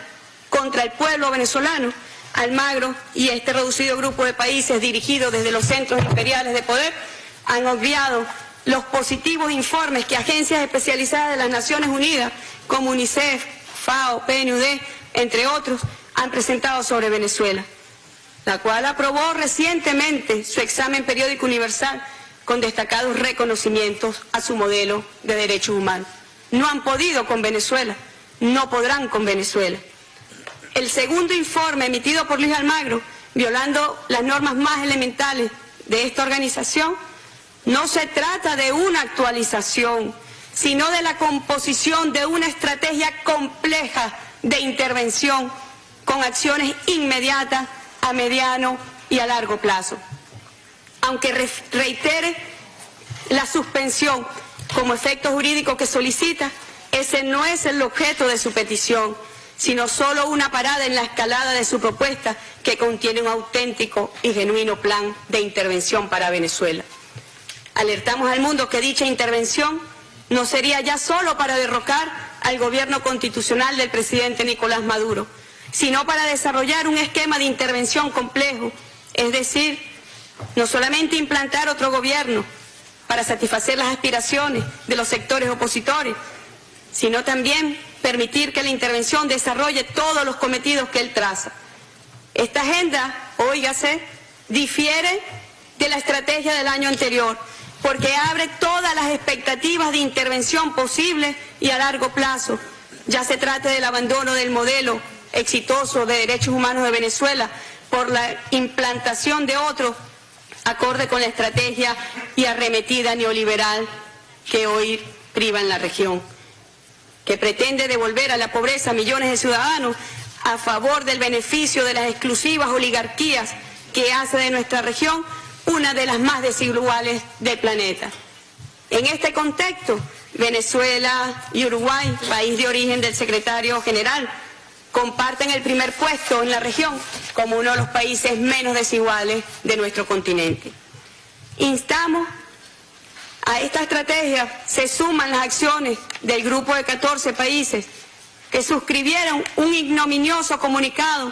contra el pueblo venezolano, Almagro y este reducido grupo de países dirigidos desde los centros imperiales de poder han obviado los positivos informes que agencias especializadas de las Naciones Unidas, como UNICEF, FAO, PNUD, entre otros, han presentado sobre Venezuela, la cual aprobó recientemente su examen periódico universal con destacados reconocimientos a su modelo de derechos humanos. No han podido con Venezuela, no podrán con Venezuela. El segundo informe emitido por Luis Almagro, violando las normas más elementales de esta organización, no se trata de una actualización, sino de la composición de una estrategia compleja de intervención con acciones inmediatas a mediano y a largo plazo. Aunque reitere la suspensión como efecto jurídico que solicita, ese no es el objeto de su petición, sino solo una parada en la escalada de su propuesta que contiene un auténtico y genuino plan de intervención para Venezuela. Alertamos al mundo que dicha intervención no sería ya solo para derrocar al gobierno constitucional del presidente Nicolás Maduro, sino para desarrollar un esquema de intervención complejo, es decir, no solamente implantar otro gobierno, para satisfacer las aspiraciones de los sectores opositores, sino también permitir que la intervención desarrolle todos los cometidos que él traza. Esta agenda, óigase, difiere de la estrategia del año anterior, porque abre todas las expectativas de intervención posibles y a largo plazo. Ya se trata del abandono del modelo exitoso de derechos humanos de Venezuela por la implantación de otros acorde con la estrategia y arremetida neoliberal que hoy priva en la región, que pretende devolver a la pobreza a millones de ciudadanos a favor del beneficio de las exclusivas oligarquías que hace de nuestra región una de las más desiguales del planeta. En este contexto, Venezuela y Uruguay, país de origen del secretario general, comparten el primer puesto en la región como uno de los países menos desiguales de nuestro continente. Instamos a esta estrategia, se suman las acciones del grupo de 14 países que suscribieron un ignominioso comunicado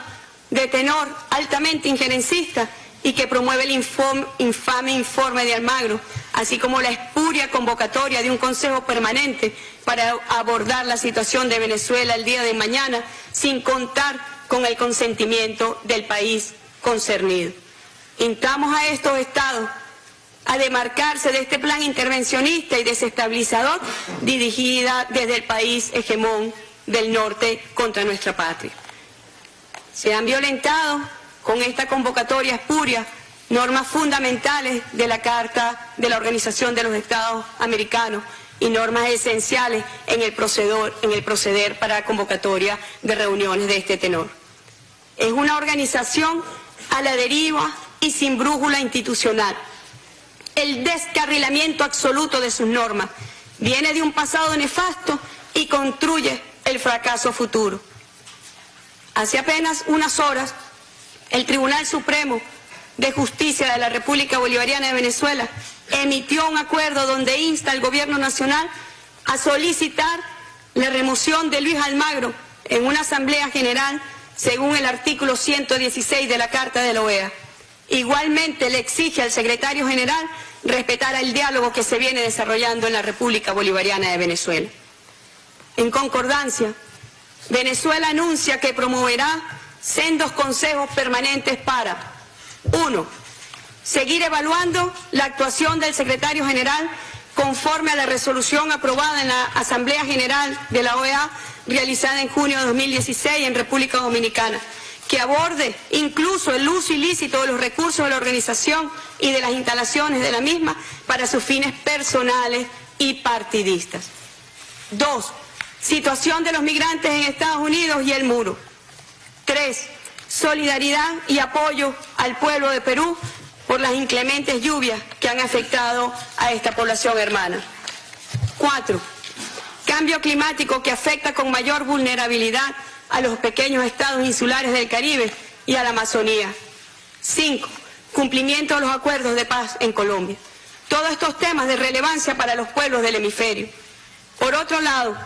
de tenor altamente injerencista y que promueve el infame informe de Almagro, así como la espuria convocatoria de un Consejo Permanente para abordar la situación de Venezuela el día de mañana, sin contar con el consentimiento del país concernido. Instamos a estos estados a demarcarse de este plan intervencionista y desestabilizador dirigida desde el país hegemón del norte contra nuestra patria. Se han violentado con esta convocatoria espuria normas fundamentales de la Carta de la Organización de los Estados Americanos y normas esenciales en el, proceder, para convocatoria de reuniones de este tenor. Es una organización a la deriva y sin brújula institucional. El descarrilamiento absoluto de sus normas viene de un pasado nefasto y construye el fracaso futuro. Hace apenas unas horas, el Tribunal Supremo de Justicia de la República Bolivariana de Venezuela emitió un acuerdo donde insta al Gobierno Nacional a solicitar la remoción de Luis Almagro en una Asamblea General según el artículo 116 de la Carta de la OEA. Igualmente le exige al secretario general respetar el diálogo que se viene desarrollando en la República Bolivariana de Venezuela. En concordancia, Venezuela anuncia que promoverá sendos consejos permanentes para, uno, seguir evaluando la actuación del secretario general conforme a la resolución aprobada en la Asamblea General de la OEA realizada en junio de 2016 en República Dominicana, que aborde incluso el uso ilícito de los recursos de la organización y de las instalaciones de la misma para sus fines personales y partidistas. Dos, situación de los migrantes en Estados Unidos y el muro. Tres, solidaridad y apoyo al pueblo de Perú por las inclementes lluvias que han afectado a esta población hermana. Cuatro, cambio climático que afecta con mayor vulnerabilidad a los pequeños estados insulares del Caribe y a la Amazonía. Cinco, cumplimiento de los acuerdos de paz en Colombia. Todos estos temas de relevancia para los pueblos del hemisferio. Por otro lado,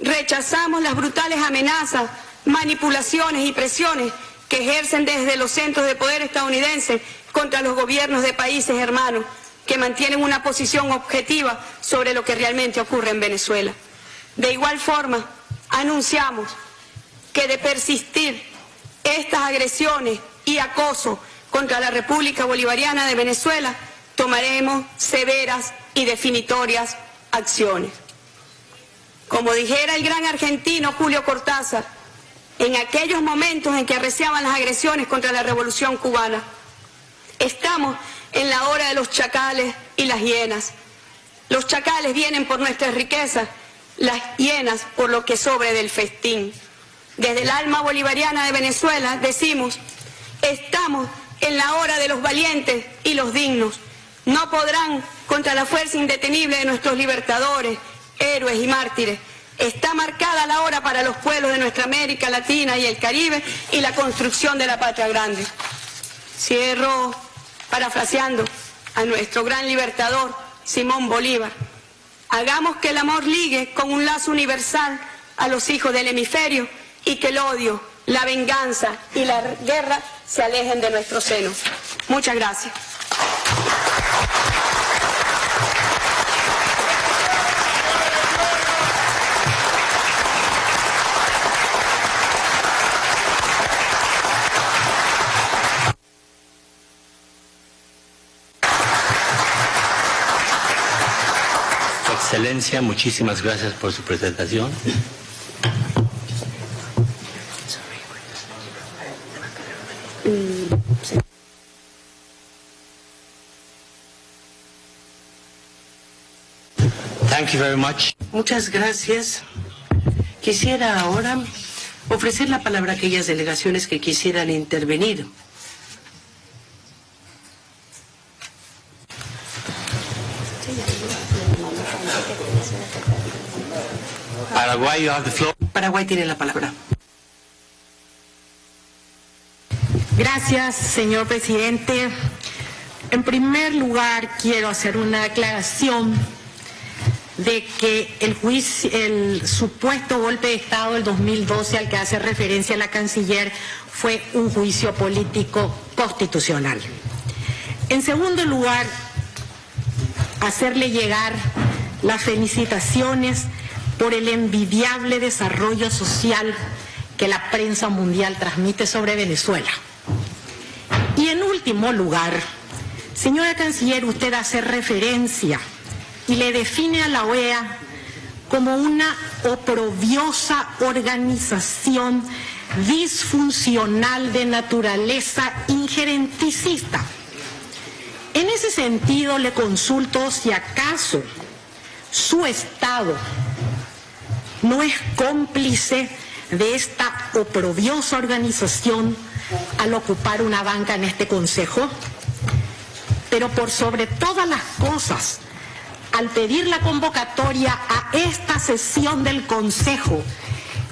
rechazamos las brutales amenazas, manipulaciones y presiones que ejercen desde los centros de poder estadounidenses contra los gobiernos de países hermanos que mantienen una posición objetiva sobre lo que realmente ocurre en Venezuela. De igual forma, anunciamos que de persistir estas agresiones y acoso contra la República Bolivariana de Venezuela, tomaremos severas y definitorias acciones. Como dijera el gran argentino Julio Cortázar, en aquellos momentos en que arreciaban las agresiones contra la revolución cubana, estamos en la hora de los chacales y las hienas. Los chacales vienen por nuestras riquezas, las hienas por lo que sobre del festín. Desde el alma bolivariana de Venezuela decimos, estamos en la hora de los valientes y los dignos. No podrán contra la fuerza indetenible de nuestros libertadores, héroes y mártires. Está marcada la hora para los pueblos de nuestra América Latina y el Caribe y la construcción de la patria grande. Cierro parafraseando a nuestro gran libertador Simón Bolívar. Hagamos que el amor ligue con un lazo universal a los hijos del hemisferio y que el odio, la venganza y la guerra se alejen de nuestro seno. Muchas gracias. Muchísimas gracias por su presentación. Thank you very much. Muchas gracias. Quisiera ahora ofrecer la palabra a aquellas delegaciones que quisieran intervenir. Paraguay, you have the floor. Paraguay tiene la palabra. Gracias, señor presidente. En primer lugar, quiero hacer una aclaración de que el, juicio, el supuesto golpe de Estado del 2012 al que hace referencia la canciller fue un juicio político constitucional. En segundo lugar, hacerle llegar las felicitaciones por el envidiable desarrollo social que la prensa mundial transmite sobre Venezuela. Y en último lugar, señora canciller, usted hace referencia y le define a la OEA como una oprobiosa organización disfuncional de naturaleza injerenticista. En ese sentido, le consulto si acaso su Estado. No es cómplice de esta oprobiosa organización al ocupar una banca en este Consejo, pero por sobre todas las cosas, al pedir la convocatoria a esta sesión del Consejo,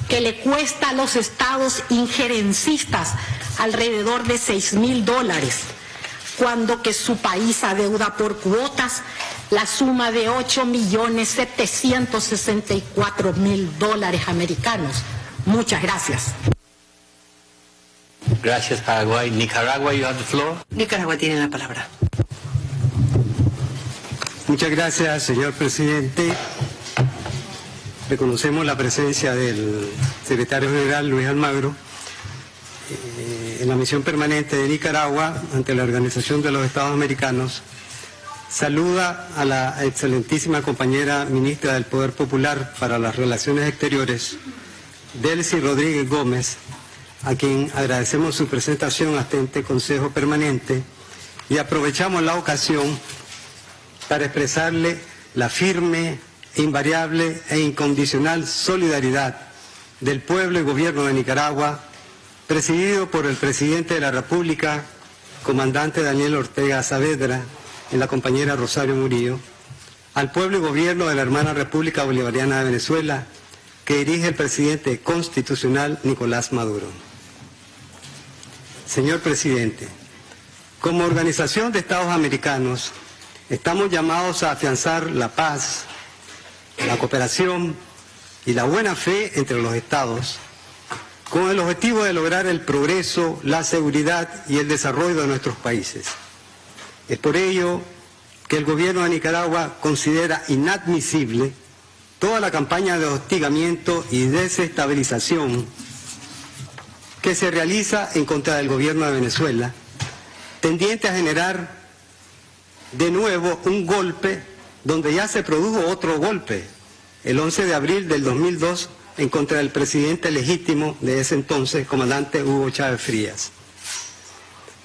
que le cuesta a los estados injerencistas alrededor de 6 mil dólares, cuando que su país adeuda por cuotas la suma de 8 millones 764 mil dólares americanos. Muchas gracias. Gracias, Paraguay. Nicaragua, you have the floor. Nicaragua tiene la palabra. Muchas gracias, señor presidente. Reconocemos la presencia del secretario general Luis Almagro la misión permanente de Nicaragua ante la Organización de los Estados Americanos, saluda a la excelentísima compañera ministra del Poder Popular para las Relaciones Exteriores, Delcy Rodríguez Gómez, a quien agradecemos su presentación ante este Consejo Permanente y aprovechamos la ocasión para expresarle la firme, invariable e incondicional solidaridad del pueblo y gobierno de Nicaragua, presidido por el presidente de la República, comandante Daniel Ortega Saavedra, y la compañera Rosario Murillo, al pueblo y gobierno de la hermana República Bolivariana de Venezuela, que dirige el presidente constitucional Nicolás Maduro. Señor presidente, como Organización de Estados Americanos, estamos llamados a afianzar la paz, la cooperación y la buena fe entre los estados, con el objetivo de lograr el progreso, la seguridad y el desarrollo de nuestros países. Es por ello que el gobierno de Nicaragua considera inadmisible toda la campaña de hostigamiento y desestabilización que se realiza en contra del gobierno de Venezuela, tendiente a generar de nuevo un golpe donde ya se produjo otro golpe, el 11 de abril del 2002, en contra del presidente legítimo de ese entonces, comandante Hugo Chávez Frías.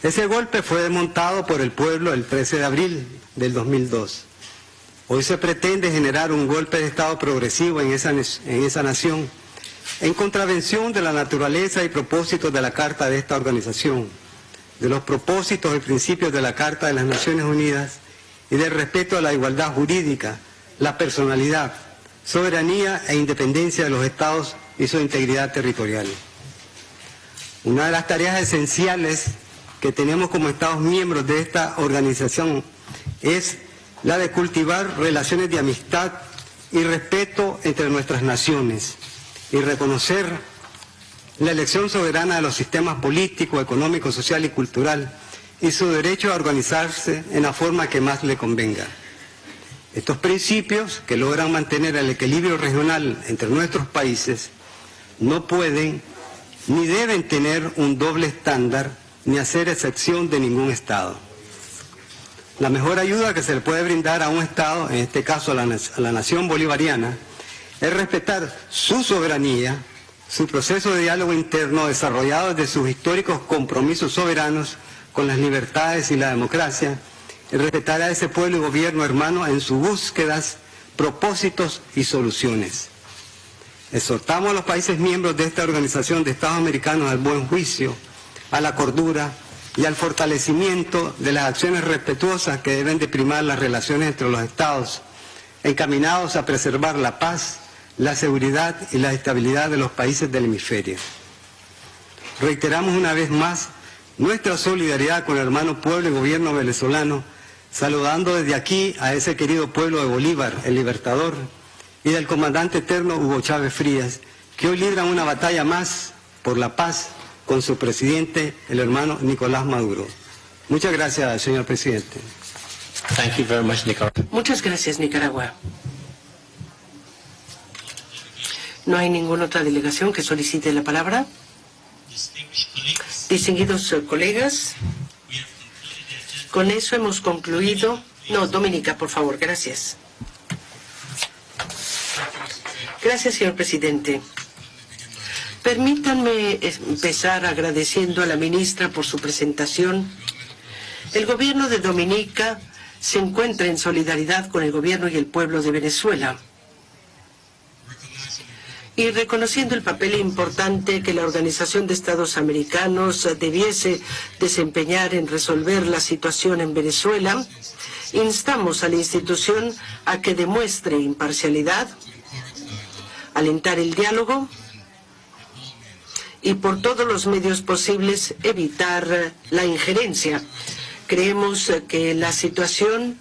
Ese golpe fue desmontado por el pueblo el 13 de abril del 2002. Hoy se pretende generar un golpe de Estado progresivo en esa, en esa nación, en contravención de la naturaleza y propósitos de la Carta de esta organización, de los propósitos y principios de la Carta de las Naciones Unidas y del respeto a la igualdad jurídica, la personalidad, soberanía e independencia de los estados y su integridad territorial. Una de las tareas esenciales que tenemos como Estados miembros de esta organización es la de cultivar relaciones de amistad y respeto entre nuestras naciones y reconocer la elección soberana de los sistemas político, económico, social y cultural y su derecho a organizarse en la forma que más le convenga. Estos principios que logran mantener el equilibrio regional entre nuestros países no pueden ni deben tener un doble estándar ni hacer excepción de ningún Estado. La mejor ayuda que se le puede brindar a un Estado, en este caso a la, nación bolivariana, es respetar su soberanía, su proceso de diálogo interno desarrollado desde sus históricos compromisos soberanos con las libertades y la democracia, respetar a ese pueblo y gobierno hermano en sus búsquedas, propósitos y soluciones. Exhortamos a los países miembros de esta organización de Estados Americanos al buen juicio, a la cordura y al fortalecimiento de las acciones respetuosas que deben de primar las relaciones entre los estados, encaminados a preservar la paz, la seguridad y la estabilidad de los países del hemisferio. Reiteramos una vez más nuestra solidaridad con el hermano pueblo y gobierno venezolano, saludando desde aquí a ese querido pueblo de Bolívar, el libertador, y del comandante eterno Hugo Chávez Frías, que hoy libran una batalla más por la paz con su presidente, el hermano Nicolás Maduro. Muchas gracias, señor presidente. Thank you very much, Nicaragua. Muchas gracias, Nicaragua. ¿No hay ninguna otra delegación que solicite la palabra? Distinguidos colegas, con eso hemos concluido. No, Dominica, por favor, gracias. Gracias, señor presidente. Permítanme empezar agradeciendo a la ministra por su presentación. El gobierno de Dominica se encuentra en solidaridad con el gobierno y el pueblo de Venezuela y reconociendo el papel importante que la Organización de Estados Americanos debiese desempeñar en resolver la situación en Venezuela, instamos a la institución a que demuestre imparcialidad, alentar el diálogo y por todos los medios posibles evitar la injerencia. Creemos que la situación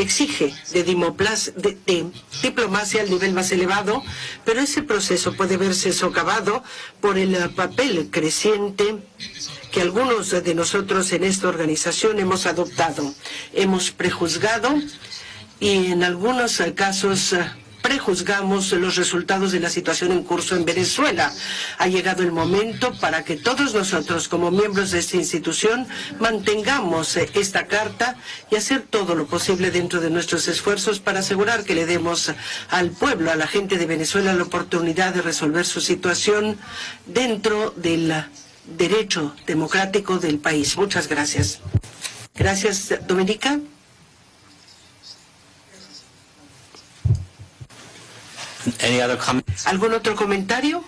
exige de, diplomacia al nivel más elevado, pero ese proceso puede verse socavado por el papel creciente que algunos de nosotros en esta organización hemos adoptado. Hemos prejuzgado y en algunos casos prejuzgamos los resultados de la situación en curso en Venezuela. Ha llegado el momento para que todos nosotros, como miembros de esta institución, mantengamos eh, esta carta y hacer todo lo posible dentro de nuestros esfuerzos para asegurar que le demos al pueblo, a la gente de Venezuela, la oportunidad de resolver su situación dentro del derecho democrático del país. Muchas gracias. Gracias, Dominica. ¿Algún otro comentario?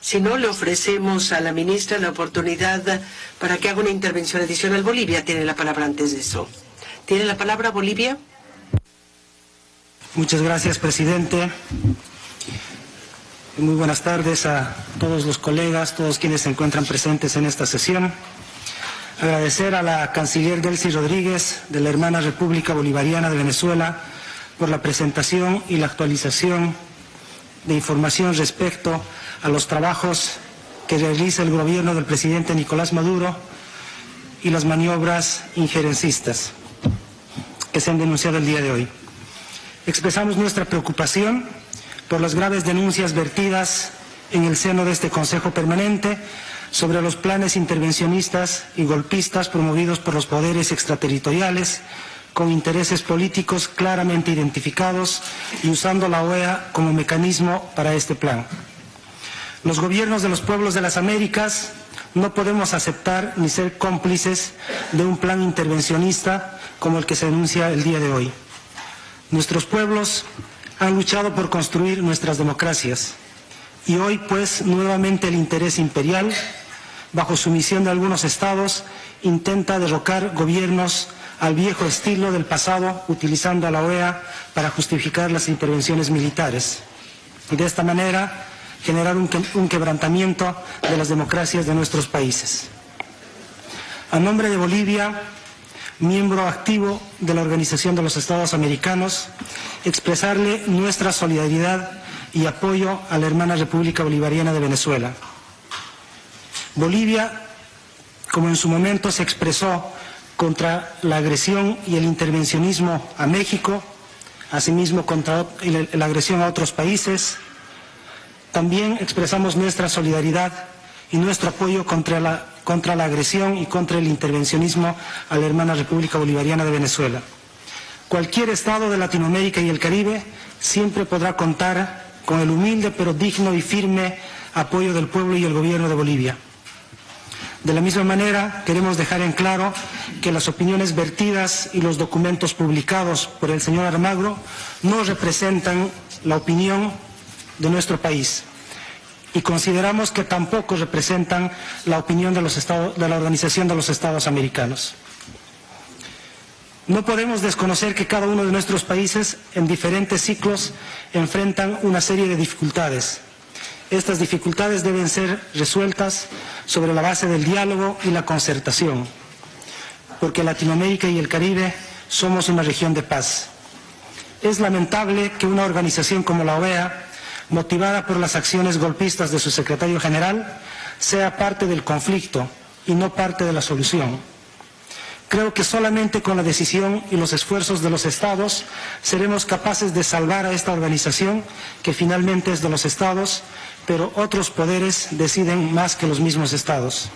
Si no, le ofrecemos a la ministra la oportunidad para que haga una intervención adicional. Bolivia tiene la palabra antes de eso. ¿Tiene la palabra Bolivia? Muchas gracias, presidente. Muy buenas tardes a todos los colegas, todos quienes se encuentran presentes en esta sesión. Agradecer a la canciller Delcy Rodríguez de la hermana República Bolivariana de Venezuela por la presentación y la actualización de información respecto a los trabajos que realiza el gobierno del presidente Nicolás Maduro y las maniobras injerencistas que se han denunciado el día de hoy. Expresamos nuestra preocupación por las graves denuncias vertidas en el seno de este Consejo Permanente sobre los planes intervencionistas y golpistas promovidos por los poderes extraterritoriales con intereses políticos claramente identificados y usando la OEA como mecanismo para este plan. Los gobiernos de los pueblos de las Américas no podemos aceptar ni ser cómplices de un plan intervencionista como el que se denuncia el día de hoy. Nuestros pueblos han luchado por construir nuestras democracias y hoy pues nuevamente el interés imperial, bajo sumisión de algunos estados, intenta derrocar gobiernos al viejo estilo del pasado, utilizando a la OEA para justificar las intervenciones militares. Y de esta manera generar un, un quebrantamiento de las democracias de nuestros países. A nombre de Bolivia, miembro activo de la Organización de los Estados Americanos, expresarle nuestra solidaridad y apoyo a la hermana República Bolivariana de Venezuela. Bolivia, como en su momento se expresó contra la agresión y el intervencionismo a México, asimismo contra la agresión a otros países, también expresamos nuestra solidaridad y nuestro apoyo contra la, contra la agresión y contra el intervencionismo a la hermana República Bolivariana de Venezuela. Cualquier Estado de Latinoamérica y el Caribe siempre podrá contar con el humilde pero digno y firme apoyo del pueblo y el gobierno de Bolivia. De la misma manera, queremos dejar en claro que las opiniones vertidas y los documentos publicados por el señor Armagro no representan la opinión de nuestro país y consideramos que tampoco representan la opinión de, los estados, de la Organización de los Estados Americanos. No podemos desconocer que cada uno de nuestros países en diferentes ciclos enfrentan una serie de dificultades. Estas dificultades deben ser resueltas sobre la base del diálogo y la concertación, porque Latinoamérica y el Caribe somos una región de paz. Es lamentable que una organización como la OEA, motivada por las acciones golpistas de su secretario general, sea parte del conflicto y no parte de la solución. Creo que solamente con la decisión y los esfuerzos de los estados seremos capaces de salvar a esta organización, que finalmente es de los estados, pero otros poderes deciden más que los mismos estados.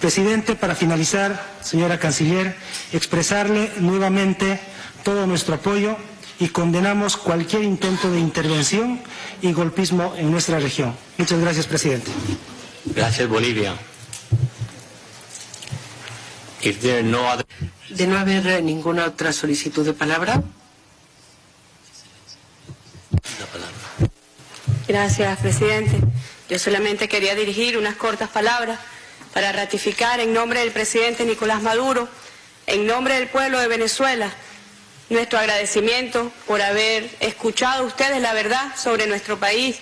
Presidente, para finalizar, señora canciller, expresarle nuevamente todo nuestro apoyo y condenamos cualquier intento de intervención y golpismo en nuestra región. Muchas gracias, presidente. Gracias, Bolivia. If there are no other... De no haber eh, ninguna otra solicitud de palabra, La palabra. Gracias, presidente. Yo solamente quería dirigir unas cortas palabras para ratificar en nombre del presidente Nicolás Maduro, en nombre del pueblo de Venezuela, nuestro agradecimiento por haber escuchado ustedes la verdad sobre nuestro país,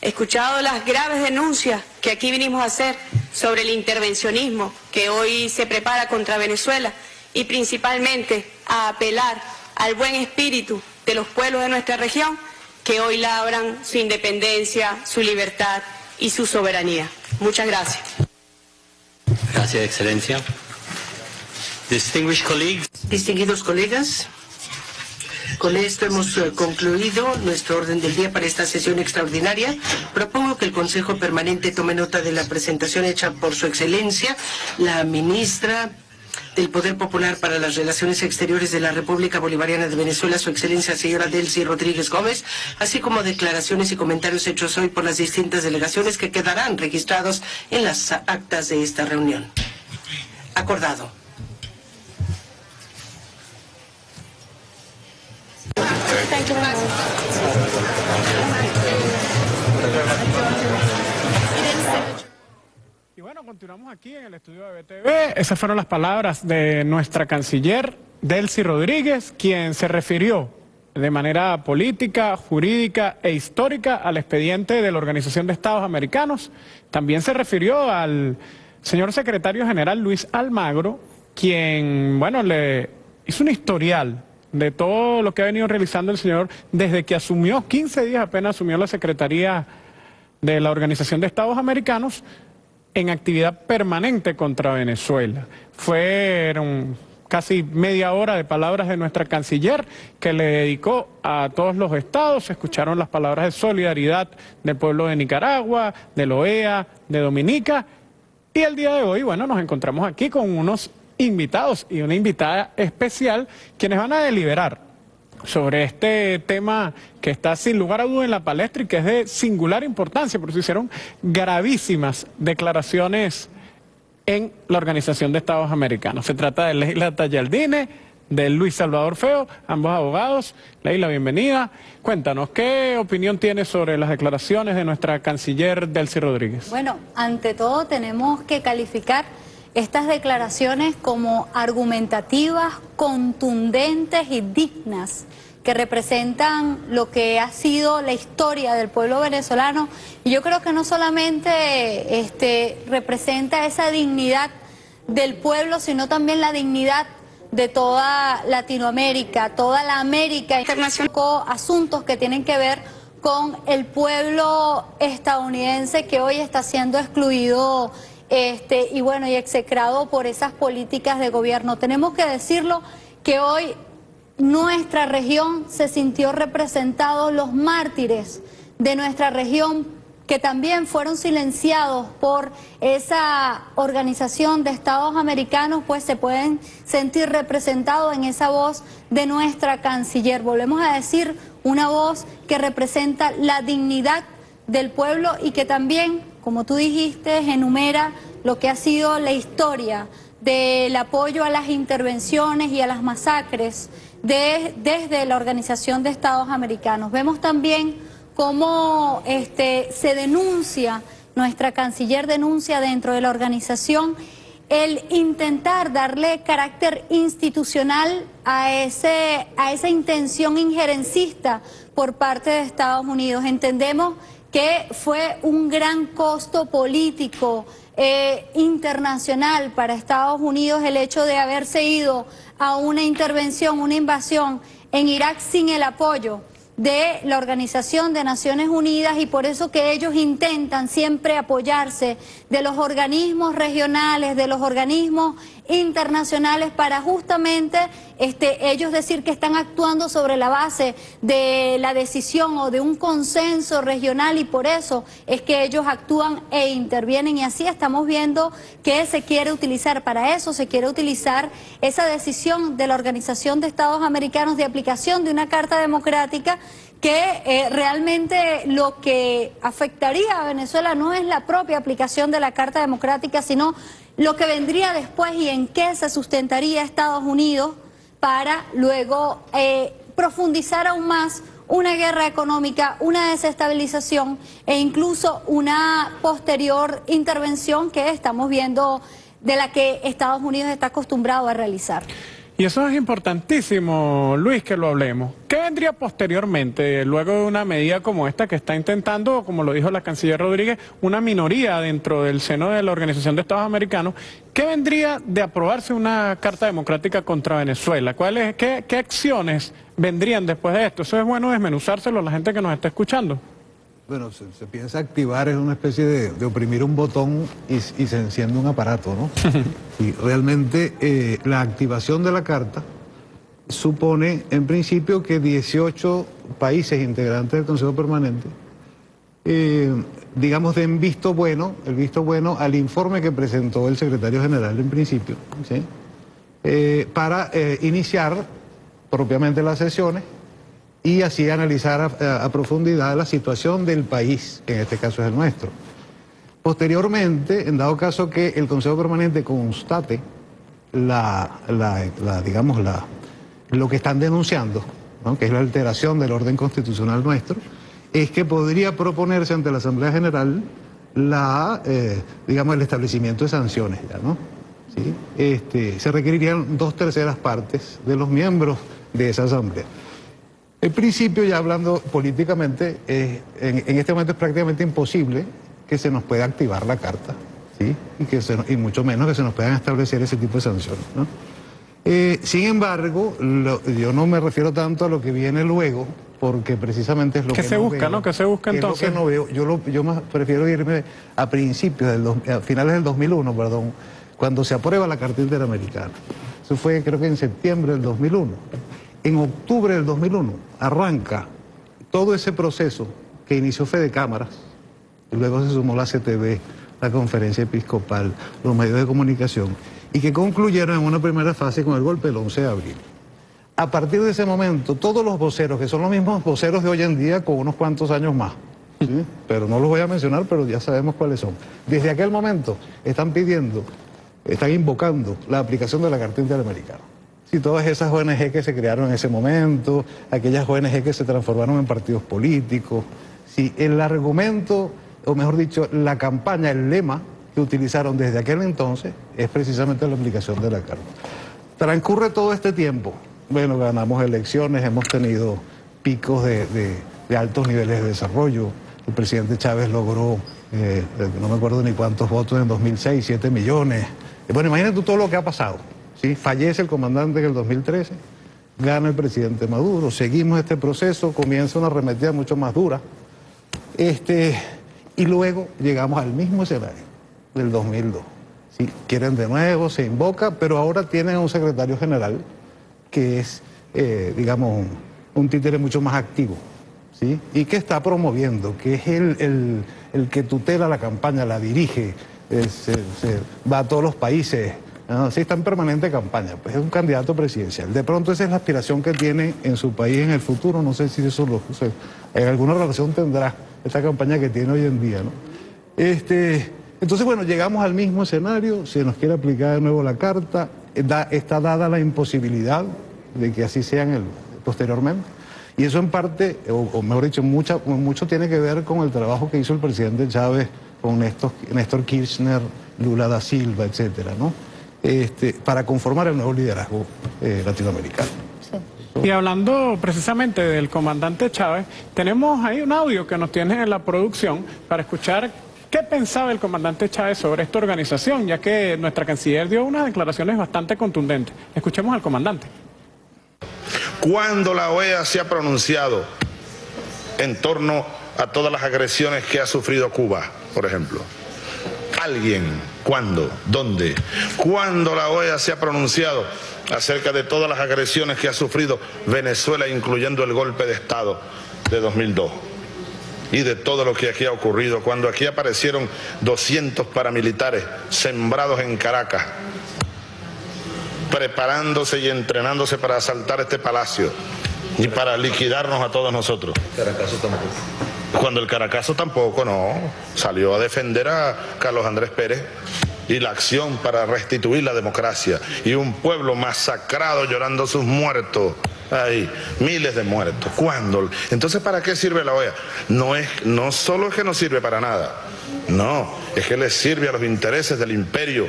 escuchado las graves denuncias que aquí vinimos a hacer sobre el intervencionismo que hoy se prepara contra Venezuela y principalmente a apelar al buen espíritu de los pueblos de nuestra región que hoy labran su independencia, su libertad y su soberanía. Muchas gracias. Gracias, Excelencia. Distinguished colleagues, distinguidos colegas, Con esto hemos eh, concluido nuestro orden del día para esta sesión extraordinaria. Propongo que el Consejo Permanente tome nota de la presentación hecha por Su Excelencia, la ministra del Poder Popular para las Relaciones Exteriores de la República Bolivariana de Venezuela, Su Excelencia señora Delcy Rodríguez Gómez, así como declaraciones y comentarios hechos hoy por las distintas delegaciones que quedarán registrados en las actas de esta reunión. Acordado. Continuamos aquí en el estudio de BTV. Esas fueron las palabras de nuestra canciller Delcy Rodríguez, quien se refirió de manera política, jurídica e histórica al expediente de la Organización de Estados Americanos. También se refirió al señor secretario general Luis Almagro, quien, bueno, le hizo un historial de todo lo que ha venido realizando el señor desde que asumió, 15 días apenas asumió la Secretaría de la Organización de Estados Americanos en actividad permanente contra Venezuela. Fueron casi media hora de palabras de nuestra canciller que le dedicó a todos los estados. Se escucharon las palabras de solidaridad del pueblo de Nicaragua, de la OEA, de Dominica. Y el día de hoy, bueno, nos encontramos aquí con unos invitados y una invitada especial quienes van a deliberar sobre este tema que está sin lugar a duda en la palestra y que es de singular importancia, porque se hicieron gravísimas declaraciones en la Organización de Estados Americanos. Se trata de Leila Tallardine, de Luis Salvador Feo, ambos abogados. Leila, bienvenida. Cuéntanos, ¿qué opinión tienes sobre las declaraciones de nuestra canciller Delcy Rodríguez? Bueno, ante todo tenemos que calificar estas declaraciones como argumentativas, contundentes y dignas que representan lo que ha sido la historia del pueblo venezolano. Y yo creo que no solamente este, representa esa dignidad del pueblo, sino también la dignidad de toda Latinoamérica, toda la América internacional, asuntos que tienen que ver con el pueblo estadounidense que hoy está siendo excluido este, y bueno, y execrado por esas políticas de gobierno. Tenemos que decirlo que hoy nuestra región se sintió representado los mártires de nuestra región que también fueron silenciados por esa organización de Estados Americanos, pues se pueden sentir representados en esa voz de nuestra canciller. Volvemos a decir una voz que representa la dignidad del pueblo y que también como tú dijiste, enumera lo que ha sido la historia del apoyo a las intervenciones y a las masacres desde la Organización de Estados Americanos. Vemos también cómo este, se denuncia, nuestra canciller denuncia dentro de la organización el intentar darle carácter institucional a, ese, a esa intención injerencista por parte de Estados Unidos. Entendemos que fue un gran costo político eh, internacional para Estados Unidos el hecho de haberse ido a una intervención, una invasión en Irak sin el apoyo de la Organización de Naciones Unidas y por eso que ellos intentan siempre apoyarse de los organismos regionales, de los organismos internacionales para justamente este, ellos decir que están actuando sobre la base de la decisión o de un consenso regional y por eso es que ellos actúan e intervienen. Y así estamos viendo que se quiere utilizar para eso, se quiere utilizar esa decisión de la Organización de Estados Americanos de aplicación de una Carta Democrática que eh, realmente lo que afectaría a Venezuela no es la propia aplicación de la Carta Democrática, sino lo que vendría después y en qué se sustentaría Estados Unidos para luego eh, profundizar aún más una guerra económica, una desestabilización e incluso una posterior intervención que estamos viendo de la que Estados Unidos está acostumbrado a realizar. Y eso es importantísimo, Luis, que lo hablemos. ¿Qué vendría posteriormente, luego de una medida como esta que está intentando, como lo dijo la canciller Rodríguez, una minoría dentro del seno de la Organización de Estados Americanos? ¿Qué vendría de aprobarse una Carta Democrática contra Venezuela? ¿Cuáles, qué, qué acciones vendrían después de esto? Eso es bueno desmenuzárselo a la gente que nos está escuchando. Bueno, se, piensa activar, es una especie de, oprimir un botón y, se enciende un aparato, ¿no? *laughs* y realmente eh, la activación de la carta supone en principio que 18 países integrantes del Consejo Permanente, eh, digamos, den visto bueno, el visto bueno al informe que presentó el secretario general en principio, ¿sí? Eh, para iniciar propiamente las sesiones y así analizar a, a, profundidad la situación del país, que en este caso es el nuestro. Posteriormente, en dado caso que el Consejo Permanente constate la, la, digamos, la, lo que están denunciando, que es la alteración del orden constitucional nuestro, es que podría proponerse ante la Asamblea General la, eh, digamos, el establecimiento de sanciones, ¿ya, ¿no? ¿Sí? Este, se requerirían dos terceras partes de los miembros de esa Asamblea. En principio, ya hablando políticamente, eh, en, en, este momento es prácticamente imposible que se nos pueda activar la carta, ¿sí? Y, que se, y mucho menos que se nos puedan establecer ese tipo de sanciones, ¿no? Eh, sin embargo, lo, yo no me refiero tanto a lo que viene luego, porque precisamente es lo que, que se no busca, veo, ¿no? Que se busca que entonces. Es lo que no veo. Yo, lo, yo más prefiero irme a principios, del dos, a finales del 2001, perdón, cuando se aprueba la Carta Interamericana. Eso fue creo que en septiembre del 2001. En octubre del 2001 arranca todo ese proceso que inició Fede Cámaras, y luego se sumó la CTV, la Conferencia Episcopal, los medios de comunicación, y que concluyeron en una primera fase con el golpe del 11 de abril. A partir de ese momento, todos los voceros, que son los mismos voceros de hoy en día con unos cuantos años más, pero no los voy a mencionar, pero ya sabemos cuáles son, desde aquel momento están pidiendo, están invocando la aplicación de la Carta Interamericana. Si todas esas ONG que se crearon en ese momento, aquellas ONG que se transformaron en partidos políticos, si el argumento, o mejor dicho, la campaña, el lema que utilizaron desde aquel entonces es precisamente la aplicación de la Carta. Transcurre todo este tiempo, bueno, ganamos elecciones, hemos tenido picos de, altos niveles de desarrollo. El presidente Chávez logró, eh, no me acuerdo ni cuántos votos en 2006, 7 millones. Bueno, imagínate todo lo que ha pasado. ¿Sí? Fallece el comandante en el 2013, gana el presidente Maduro, seguimos este proceso, comienza una arremetida mucho más dura. Este, y luego llegamos al mismo escenario del 2002. ¿sí? Quieren de nuevo, se invoca, pero ahora tienen un secretario general que es, eh, digamos, un, un, títere mucho más activo, ¿sí? Y que está promoviendo, que es el, el, que tutela la campaña, la dirige, eh, va a todos los países, ¿no? sí está en permanente campaña, pues es un candidato presidencial. De pronto esa es la aspiración que tiene en su país en el futuro, no sé si eso lo, sea, en alguna relación tendrá esta campaña que tiene hoy en día, ¿no? Este, entonces, bueno, llegamos al mismo escenario, se nos quiere aplicar de nuevo la carta, da, está dada la imposibilidad de que así sean el, posteriormente. Y eso en parte, o, mejor dicho, mucho tiene que ver con el trabajo que hizo el presidente Chávez con Néstor, Néstor Kirchner, Lula da Silva, etcétera, ¿no? Este, para conformar el nuevo liderazgo eh, latinoamericano. Y hablando precisamente del comandante Chávez, tenemos ahí un audio que nos tiene en la producción para escuchar qué pensaba el comandante Chávez sobre esta organización, ya que nuestra canciller dio unas declaraciones bastante contundentes. Escuchemos al comandante. Cuando la OEA se ha pronunciado en torno a todas las agresiones que ha sufrido Cuba, por ejemplo. Alguien, ¿cuándo? ¿Dónde? ¿Cuándo la OEA se ha pronunciado acerca de todas las agresiones que ha sufrido Venezuela, incluyendo el golpe de Estado de 2002? Y de todo lo que aquí ha ocurrido, cuando aquí aparecieron 200 paramilitares sembrados en Caracas, preparándose y entrenándose para asaltar este palacio y para liquidarnos a todos nosotros. Caracazo tampoco. Cuando el Caracazo tampoco, no. Salió a defender a Carlos Andrés Pérez y la acción para restituir la democracia. Y un pueblo masacrado llorando sus muertos. Ahí, miles de muertos. ¿Cuándo? Entonces, ¿para qué sirve la OEA? No, es, no solo es que no sirve para nada. No, es que le sirve a los intereses del imperio,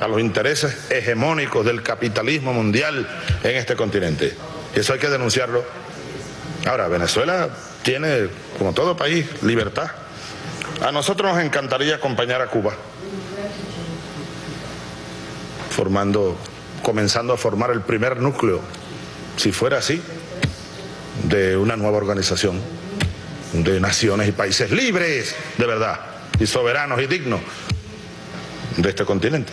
a los intereses hegemónicos del capitalismo mundial en este continente. Y eso hay que denunciarlo. Ahora, Venezuela tiene, como todo país, libertad. A nosotros nos encantaría acompañar a Cuba, formando, comenzando a formar el primer núcleo, si fuera así, de una nueva organización de naciones y países libres, de verdad, y soberanos y dignos de este continente.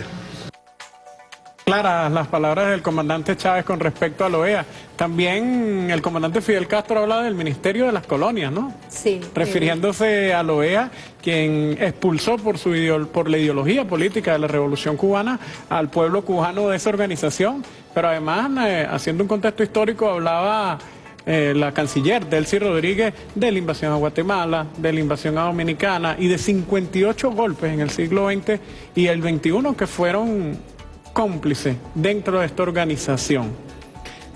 Claras las palabras del comandante Chávez con respecto a la OEA. También el comandante Fidel Castro habla del Ministerio de las Colonias, ¿no? Sí. Refiriéndose a la OEA, quien expulsó por, su por la ideología política de la Revolución Cubana al pueblo cubano de esa organización, pero además, eh, haciendo un contexto histórico, hablaba eh, la canciller Delcy Rodríguez de la invasión a Guatemala, de la invasión a Dominicana y de 58 golpes en el siglo XX y el XXI que fueron cómplice dentro de esta organización.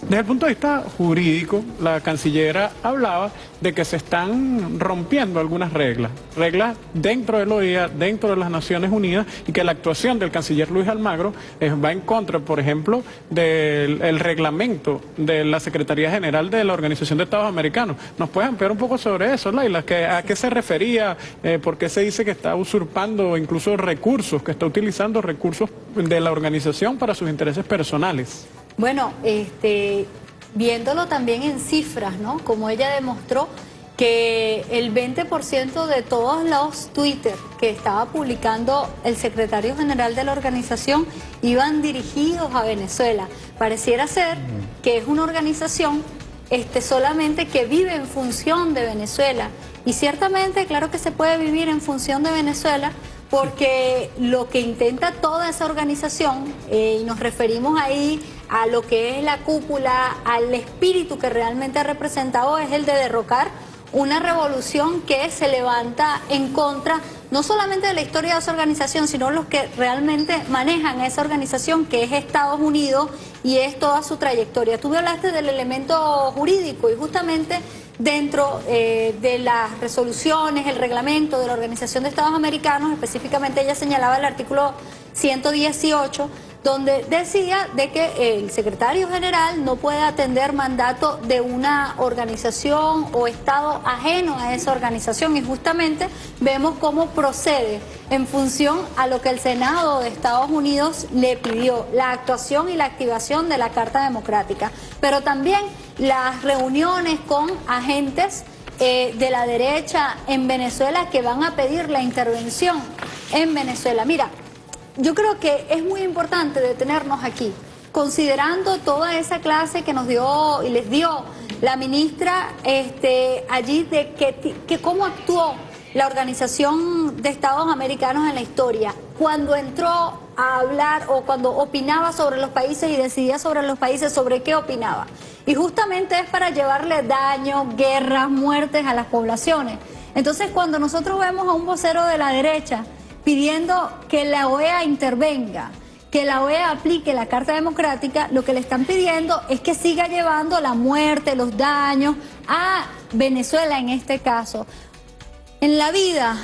Desde el punto de vista jurídico, la cancillera hablaba de que se están rompiendo algunas reglas, reglas dentro de la OEA, dentro de las Naciones Unidas, y que la actuación del canciller Luis Almagro va en contra, por ejemplo, del reglamento de la Secretaría General de la Organización de Estados Americanos. ¿Nos puedes ampliar un poco sobre eso, Laila? ¿A qué se refería? Eh, ¿Por qué se dice que está usurpando incluso recursos, que está utilizando recursos de la organización para sus intereses personales? Bueno, este, viéndolo también en cifras, ¿no? Como ella demostró que el 20% de todos los Twitter que estaba publicando el secretario general de la organización iban dirigidos a Venezuela. Pareciera ser que es una organización este, solamente que vive en función de Venezuela. Y ciertamente, claro que se puede vivir en función de Venezuela, porque lo que intenta toda esa organización, eh, y nos referimos ahí a lo que es la cúpula, al espíritu que realmente ha representado, es el de derrocar una revolución que se levanta en contra no solamente de la historia de esa organización, sino los que realmente manejan esa organización, que es Estados Unidos y es toda su trayectoria. Tú hablaste del elemento jurídico y justamente dentro eh, de las resoluciones, el reglamento de la Organización de Estados Americanos, específicamente ella señalaba el artículo 118, donde decía de que el secretario general no puede atender mandato de una organización o estado ajeno a esa organización y justamente vemos cómo procede en función a lo que el Senado de Estados Unidos le pidió, la actuación y la activación de la Carta Democrática, pero también las reuniones con agentes eh, de la derecha en Venezuela que van a pedir la intervención en Venezuela. Mira, yo creo que es muy importante detenernos aquí, considerando toda esa clase que nos dio y les dio la ministra este, allí de que, que cómo actuó la Organización de Estados Americanos en la historia, cuando entró a hablar o cuando opinaba sobre los países y decidía sobre los países, sobre qué opinaba. Y justamente es para llevarle daño, guerras, muertes a las poblaciones. Entonces, cuando nosotros vemos a un vocero de la derecha pidiendo que la OEA intervenga, que la OEA aplique la Carta Democrática, lo que le están pidiendo es que siga llevando la muerte, los daños a Venezuela en este caso. En la vida,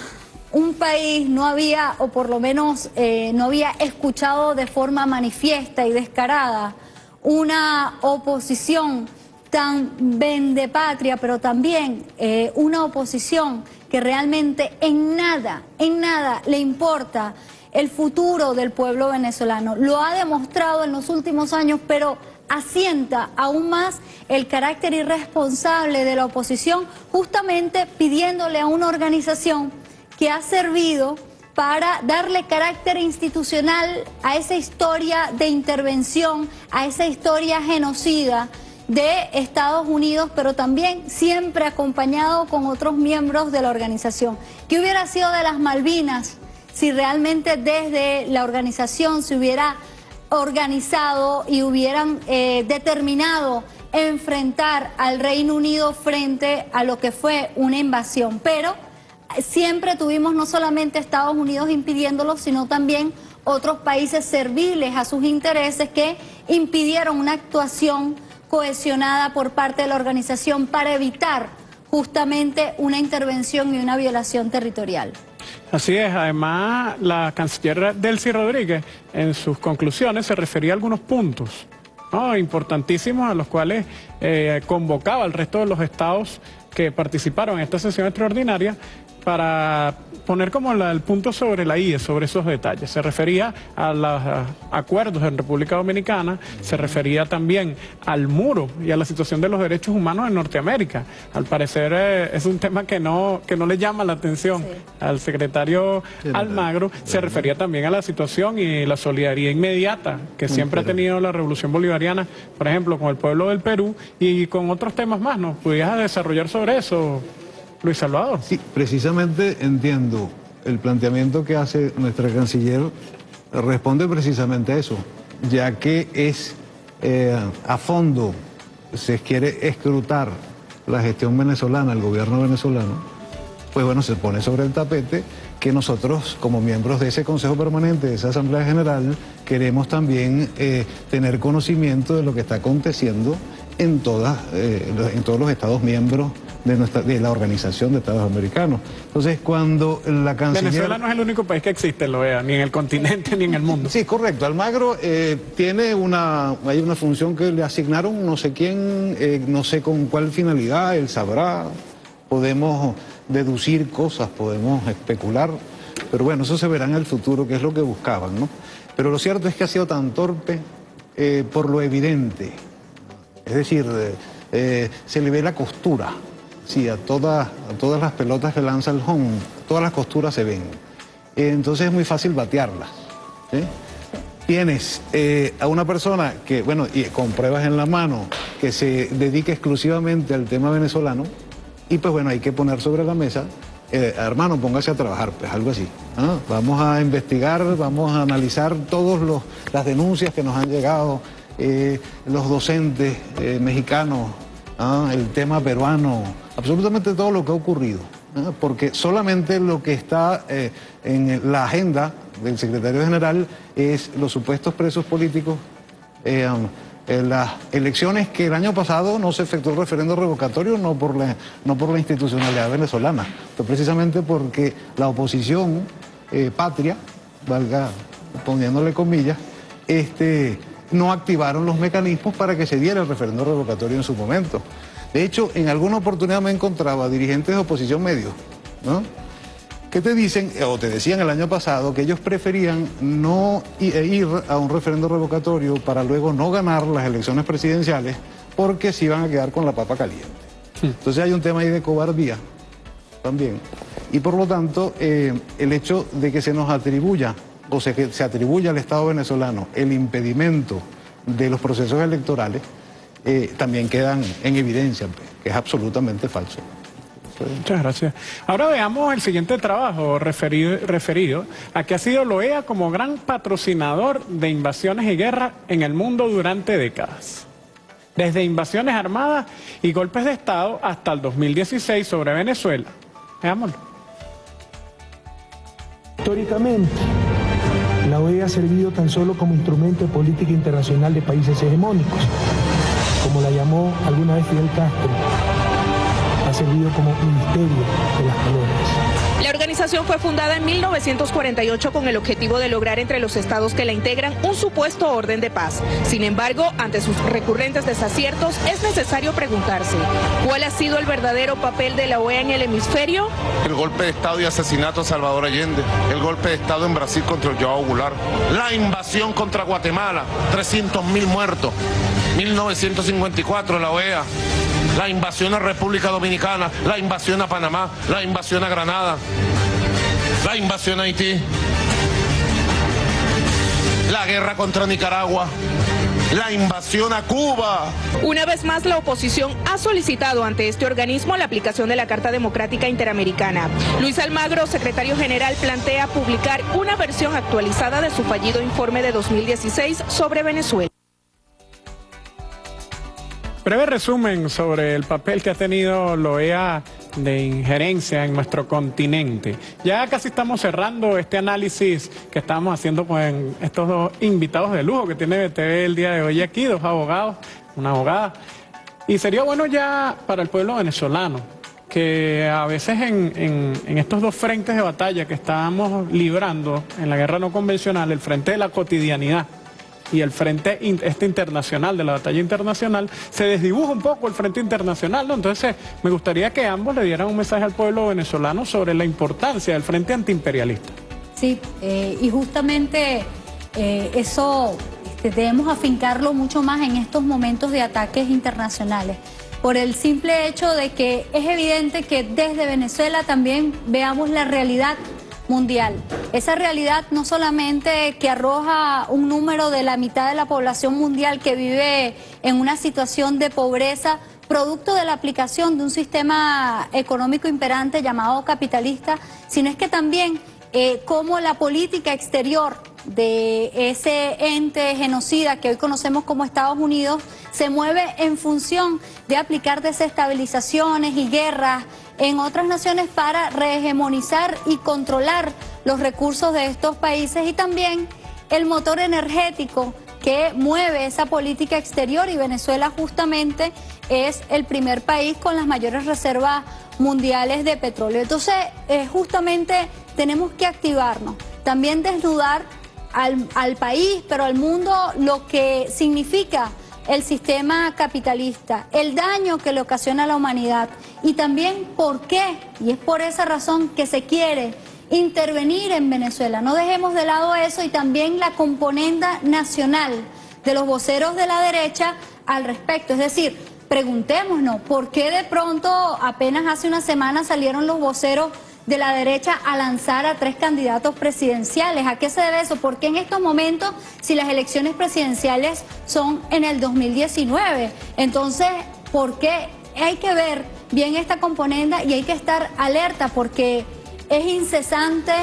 un país no había, o por lo menos eh, no había escuchado de forma manifiesta y descarada una oposición tan vendepatria, pero también eh, una oposición que realmente en nada, en nada le importa el futuro del pueblo venezolano. Lo ha demostrado en los últimos años, pero asienta aún más el carácter irresponsable de la oposición, justamente pidiéndole a una organización que ha servido para darle carácter institucional a esa historia de intervención, a esa historia genocida de Estados Unidos, pero también siempre acompañado con otros miembros de la organización. ¿Qué hubiera sido de las Malvinas si realmente desde la organización se hubiera organizado y hubieran eh, determinado enfrentar al Reino Unido frente a lo que fue una invasión? Pero siempre tuvimos no solamente Estados Unidos impidiéndolo, sino también otros países serviles a sus intereses que impidieron una actuación cohesionada por parte de la organización para evitar justamente una intervención y una violación territorial. Así es, además la canciller Delcy Rodríguez en sus conclusiones se refería a algunos puntos importantísimos a los cuales eh, convocaba al resto de los estados que participaron en esta sesión extraordinaria para poner como la- el punto sobre la I, sobre esos detalles. Se refería a los a, acuerdos en República Dominicana, se refería también al muro y a la situación de los derechos humanos en Norteamérica. Al parecer eh, es un tema que no, que no le llama la atención al secretario Almagro. Se refería también a la situación y la solidaridad inmediata que siempre ha tenido la revolución bolivariana, por ejemplo, con el pueblo del Perú y con otros temas más. ¿Nos pudieras desarrollar sobre eso, Luis Salvador? Sí, precisamente entiendo el planteamiento que hace nuestra canciller responde precisamente a eso, ya que es eh, a fondo se quiere escrutar la gestión venezolana, el gobierno venezolano, pues bueno, se pone sobre el tapete que nosotros, como miembros de ese Consejo Permanente, de esa Asamblea General, queremos también eh, tener conocimiento de lo que está aconteciendo en, todas, eh, en todos los Estados miembros de, nuestra, de la Organización de Estados Americanos. Entonces, cuando la canciller... Venezuela no es el único país que existe, lo vea, ni en el continente ni en el mundo. Sí, correcto. Almagro eh, tiene una, hay una función que le asignaron, no sé quién, eh, no sé con cuál finalidad, él sabrá. Podemos deducir cosas, podemos especular, pero bueno, eso se verá en el futuro, que es lo que buscaban, ¿no? Pero lo cierto es que ha sido tan torpe eh, por lo evidente. Es decir, eh, se le ve la costura. Sí, a todas, a todas las pelotas que lanza el home, todas las costuras se ven. Eh, entonces es muy fácil batearlas. Tienes eh, a una persona que, bueno, con pruebas en la mano, que se dedique exclusivamente al tema venezolano, y pues bueno, hay que poner sobre la mesa, eh, hermano, póngase a trabajar, pues algo así. ¿ah? Vamos a investigar, vamos a analizar todas las denuncias que nos han llegado, los docentes mexicanos, ¿ah? el tema peruano, absolutamente todo lo que ha ocurrido. ¿ah? Porque solamente lo que está eh, en la agenda del secretario general es los supuestos presos políticos eh, las elecciones que el año pasado no se efectuó el referendo revocatorio, no por la, no por la institucionalidad venezolana, fue precisamente porque la oposición eh, patria, valga poniéndole comillas, este, no activaron los mecanismos para que se diera el referendo revocatorio en su momento. De hecho, en alguna oportunidad me encontraba dirigentes de oposición medio, ¿no? que te dicen, o te decían el año pasado, que ellos preferían no e ir a un referendo revocatorio para luego no ganar las elecciones presidenciales porque se iban a quedar con la papa caliente. Entonces hay un tema ahí de cobardía también. Y por lo tanto, eh, el hecho de que se nos atribuya, o sea, que se atribuya al Estado venezolano el impedimento de los procesos electorales, eh, también quedan en evidencia, pues, que es absolutamente falso. Muchas gracias. Ahora veamos el siguiente trabajo referido, referido a que ha sido Loea como gran patrocinador de invasiones y guerras en el mundo durante décadas. Desde invasiones armadas y golpes de Estado hasta el 2016 sobre Venezuela. Veámoslo. Históricamente, la OEA ha servido tan solo como instrumento de política internacional de países hegemónicos, como la llamó alguna vez Fidel Castro. Ha servido como ministerio de las colonias. La organización fue fundada en 1948 con el objetivo de lograr entre los estados que la integran un supuesto orden de paz. Sin embargo, ante sus recurrentes desaciertos, es necesario preguntarse, ¿cuál ha sido el verdadero papel de la OEA en el hemisferio? El golpe de Estado y asesinato a Salvador Allende, el golpe de Estado en Brasil contra el Joao Goulart, la invasión contra Guatemala, 300 mil muertos, 1954 la OEA, la invasión a República Dominicana, la invasión a Panamá, la invasión a Granada, la invasión a Haití, la guerra contra Nicaragua, la invasión a Cuba. Una vez más, la oposición ha solicitado ante este organismo la aplicación de la Carta Democrática Interamericana. Luis Almagro, secretario general, plantea publicar una versión actualizada de su fallido informe de 2016 sobre Venezuela. Breve resumen sobre el papel que ha tenido la OEA de injerencia en nuestro continente. Ya casi estamos cerrando este análisis que estamos haciendo con estos dos invitados de lujo que tiene BTV el día de hoy aquí, dos abogados, una abogada. Y sería bueno ya para el pueblo venezolano que a veces en- en estos dos frentes de batalla que estamos librando en la guerra no convencional, el frente de la cotidianidad, y el frente este internacional de la batalla internacional, se desdibuja un poco el frente internacional, ¿no? Entonces me gustaría que ambos le dieran un mensaje al pueblo venezolano sobre la importancia del frente antiimperialista. Sí, eh, y justamente eh, eso este, debemos afincarlo mucho más en estos momentos de ataques internacionales por el simple hecho de que es evidente que desde Venezuela también veamos la realidad mundial. Esa realidad no solamente que arroja un número de la mitad de la población mundial que vive en una situación de pobreza, producto de la aplicación de un sistema económico imperante llamado capitalista, sino es que también eh, como la política exterior de ese ente genocida que hoy conocemos como Estados Unidos se mueve en función de aplicar desestabilizaciones y guerras en otras naciones para rehegemonizar y controlar los recursos de estos países y también el motor energético que mueve esa política exterior y Venezuela justamente es el primer país con las mayores reservas mundiales de petróleo. Entonces, eh, justamente tenemos que activarnos, también desnudar al, al país, pero al mundo, lo que significa el sistema capitalista, el daño que le ocasiona a la humanidad y también por qué, y es por esa razón que se quiere intervenir en Venezuela. No dejemos de lado eso y también la componenda nacional de los voceros de la derecha al respecto. Es decir, preguntémonos, ¿por qué de pronto apenas hace una semana salieron los voceros de la derecha a lanzar a tres candidatos presidenciales. ¿A qué se debe eso? Porque en estos momentos, si las elecciones presidenciales son en el 2019, entonces, ¿por qué? Hay que ver bien esta componenda y hay que estar alerta porque es incesante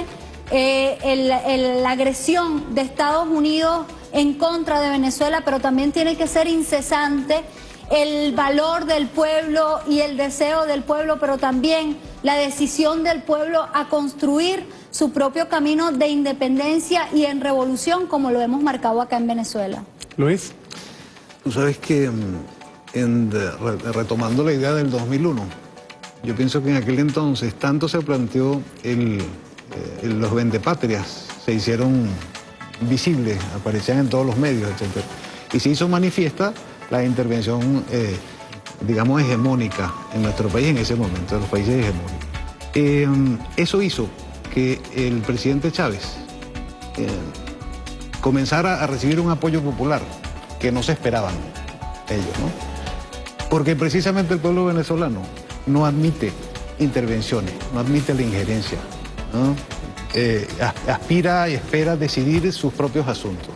eh, la agresión de Estados Unidos en contra de Venezuela, pero también tiene que ser incesante el valor del pueblo y el deseo del pueblo, pero también la decisión del pueblo a construir su propio camino de independencia y en revolución, como lo hemos marcado acá en Venezuela. Luis. Tú sabes que, mm, en, retomando la idea del 2001, yo pienso que en aquel entonces tanto se planteó el, eh, los vendepatrias, se hicieron visibles, aparecían en todos los medios, etc. Y se hizo manifiesta la intervención, eh, digamos, hegemónica en nuestro país en ese momento, de los países hegemónicos. Eh, eso hizo que el presidente Chávez eh, comenzara a recibir un apoyo popular que no se esperaban ellos, ¿no? Porque precisamente el pueblo venezolano no admite intervenciones, no admite la injerencia, aspira y espera decidir sus propios asuntos.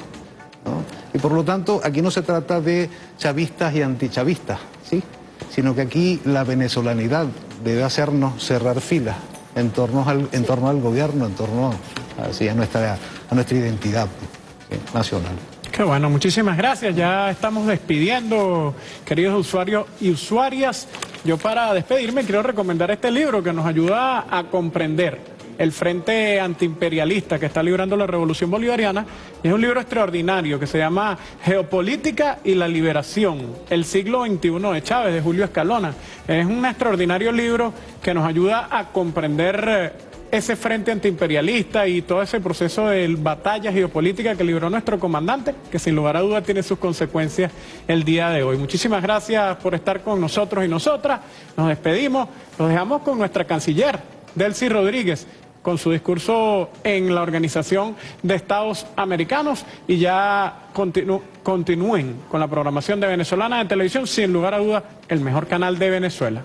Y por lo tanto, aquí no se trata de chavistas y antichavistas, ¿sí? sino que aquí la venezolanidad debe hacernos cerrar filas en torno al, en torno al gobierno, en torno a, nuestra, a nuestra identidad nacional. Qué bueno, muchísimas gracias. Ya estamos despidiendo, queridos usuarios y usuarias. Yo para despedirme quiero recomendar este libro que nos ayuda a comprender el Frente Antiimperialista que está librando la Revolución Bolivariana. Es un libro extraordinario que se llama Geopolítica y la Liberación, el siglo XXI de Chávez, de Julio Escalona. Es un extraordinario libro que nos ayuda a comprender eh, ese frente antiimperialista y todo ese proceso de batalla geopolítica que libró nuestro comandante, que sin lugar a dudas tiene sus consecuencias el día de hoy. Muchísimas gracias por estar con nosotros y nosotras. Nos despedimos, los dejamos con nuestra canciller, Delcy Rodríguez con su discurso en la Organización de Estados Americanos y ya continúen con la programación de Venezolana de Televisión, sin lugar a duda, el mejor canal de Venezuela.